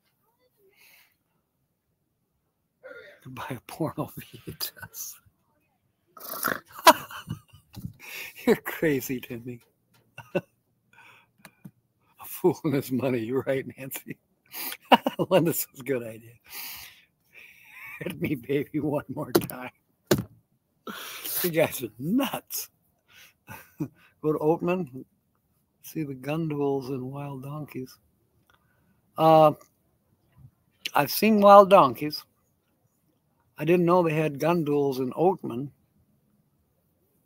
[LAUGHS] Buy a porno VHS. [LAUGHS] You're crazy, Timmy. A fool and his money. You're right, Nancy. [LAUGHS] Linda says, good idea. Hit me, baby, one more time. You guys are nuts. [LAUGHS] Go to Oatman, see the gun duels and wild donkeys. Uh, I've seen wild donkeys. I didn't know they had gun duels in Oatman.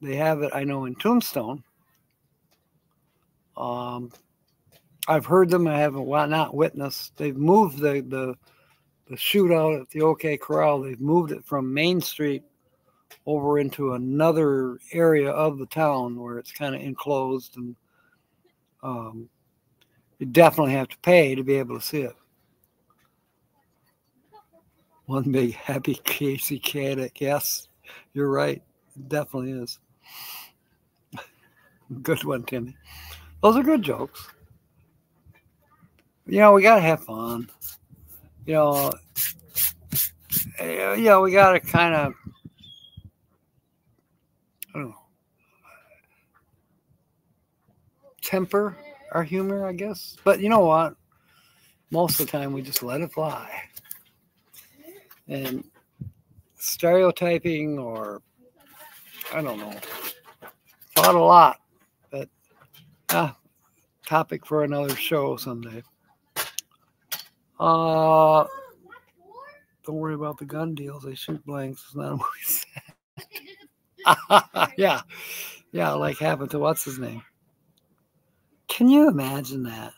They have it, I know, in Tombstone. Um, I've heard them. I haven't not witnessed. They've moved the the the shootout at the OK Corral. They've moved it from Main Street over into another area of the town where it's kind of enclosed and um, you definitely have to pay to be able to see it. One big happy Casey Caddick. Yes, you're right. It definitely is. [LAUGHS] good one, Timmy. Those are good jokes. You know, we gotta have fun. You know, eh, you know, we gotta kind of, I don't know, temper our humor, I guess. But you know what? Most of the time, we just let it fly. And stereotyping, or I don't know, thought a lot, but ah, topic for another show someday. Uh, [LAUGHS] don't worry about the gun deals. They shoot blanks. It's not a movie. [LAUGHS] [LAUGHS] yeah, yeah, like happened to what's his name. Can you imagine that?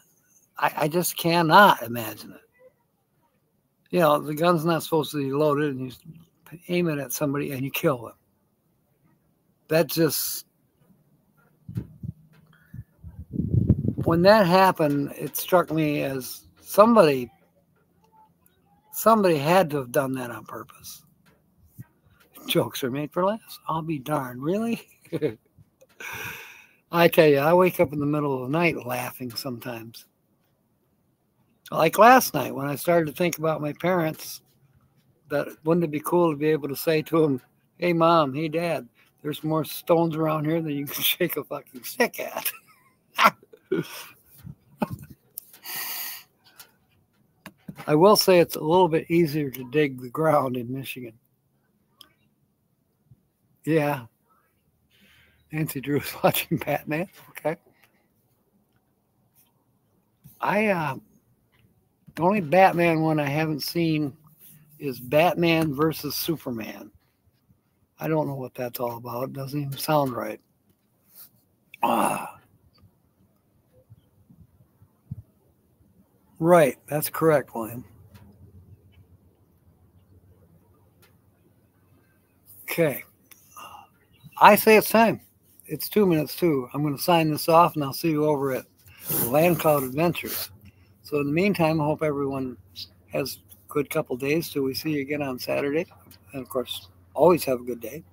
I, I just cannot imagine it. You know, the gun's not supposed to be loaded, and you aim it at somebody and you kill them. That just when that happened, it struck me as somebody somebody had to have done that on purpose. [LAUGHS] Jokes are made for laughs. I'll be darned. Really? [LAUGHS] I tell you, I wake up in the middle of the night laughing sometimes. Like last night when I started to think about my parents that wouldn't it be cool to be able to say to them, "Hey, mom, hey, dad, there's more stones around here than you can [LAUGHS] shake a fucking stick at." I will say it's a little bit easier to dig the ground in Michigan. Yeah. Nancy Drew is [LAUGHS] watching Batman. Okay. I uh the only Batman one I haven't seen is Batman versus Superman. I don't know what that's all about. It doesn't even sound right. Ah. Right, that's correct, William. Okay. I say it's time. It's two minutes too. I'm going to sign this off and I'll see you over at Land Cloud Adventures. So in the meantime, I hope everyone has a good couple days till we see you again on Saturday. And of course, always have a good day.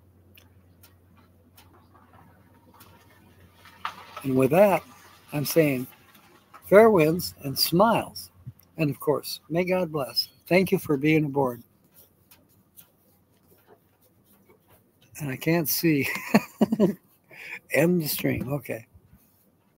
And with that, I'm saying fair winds and smiles. And of course, may God bless. Thank you for being aboard. And I can't see. [LAUGHS] End the stream. Okay.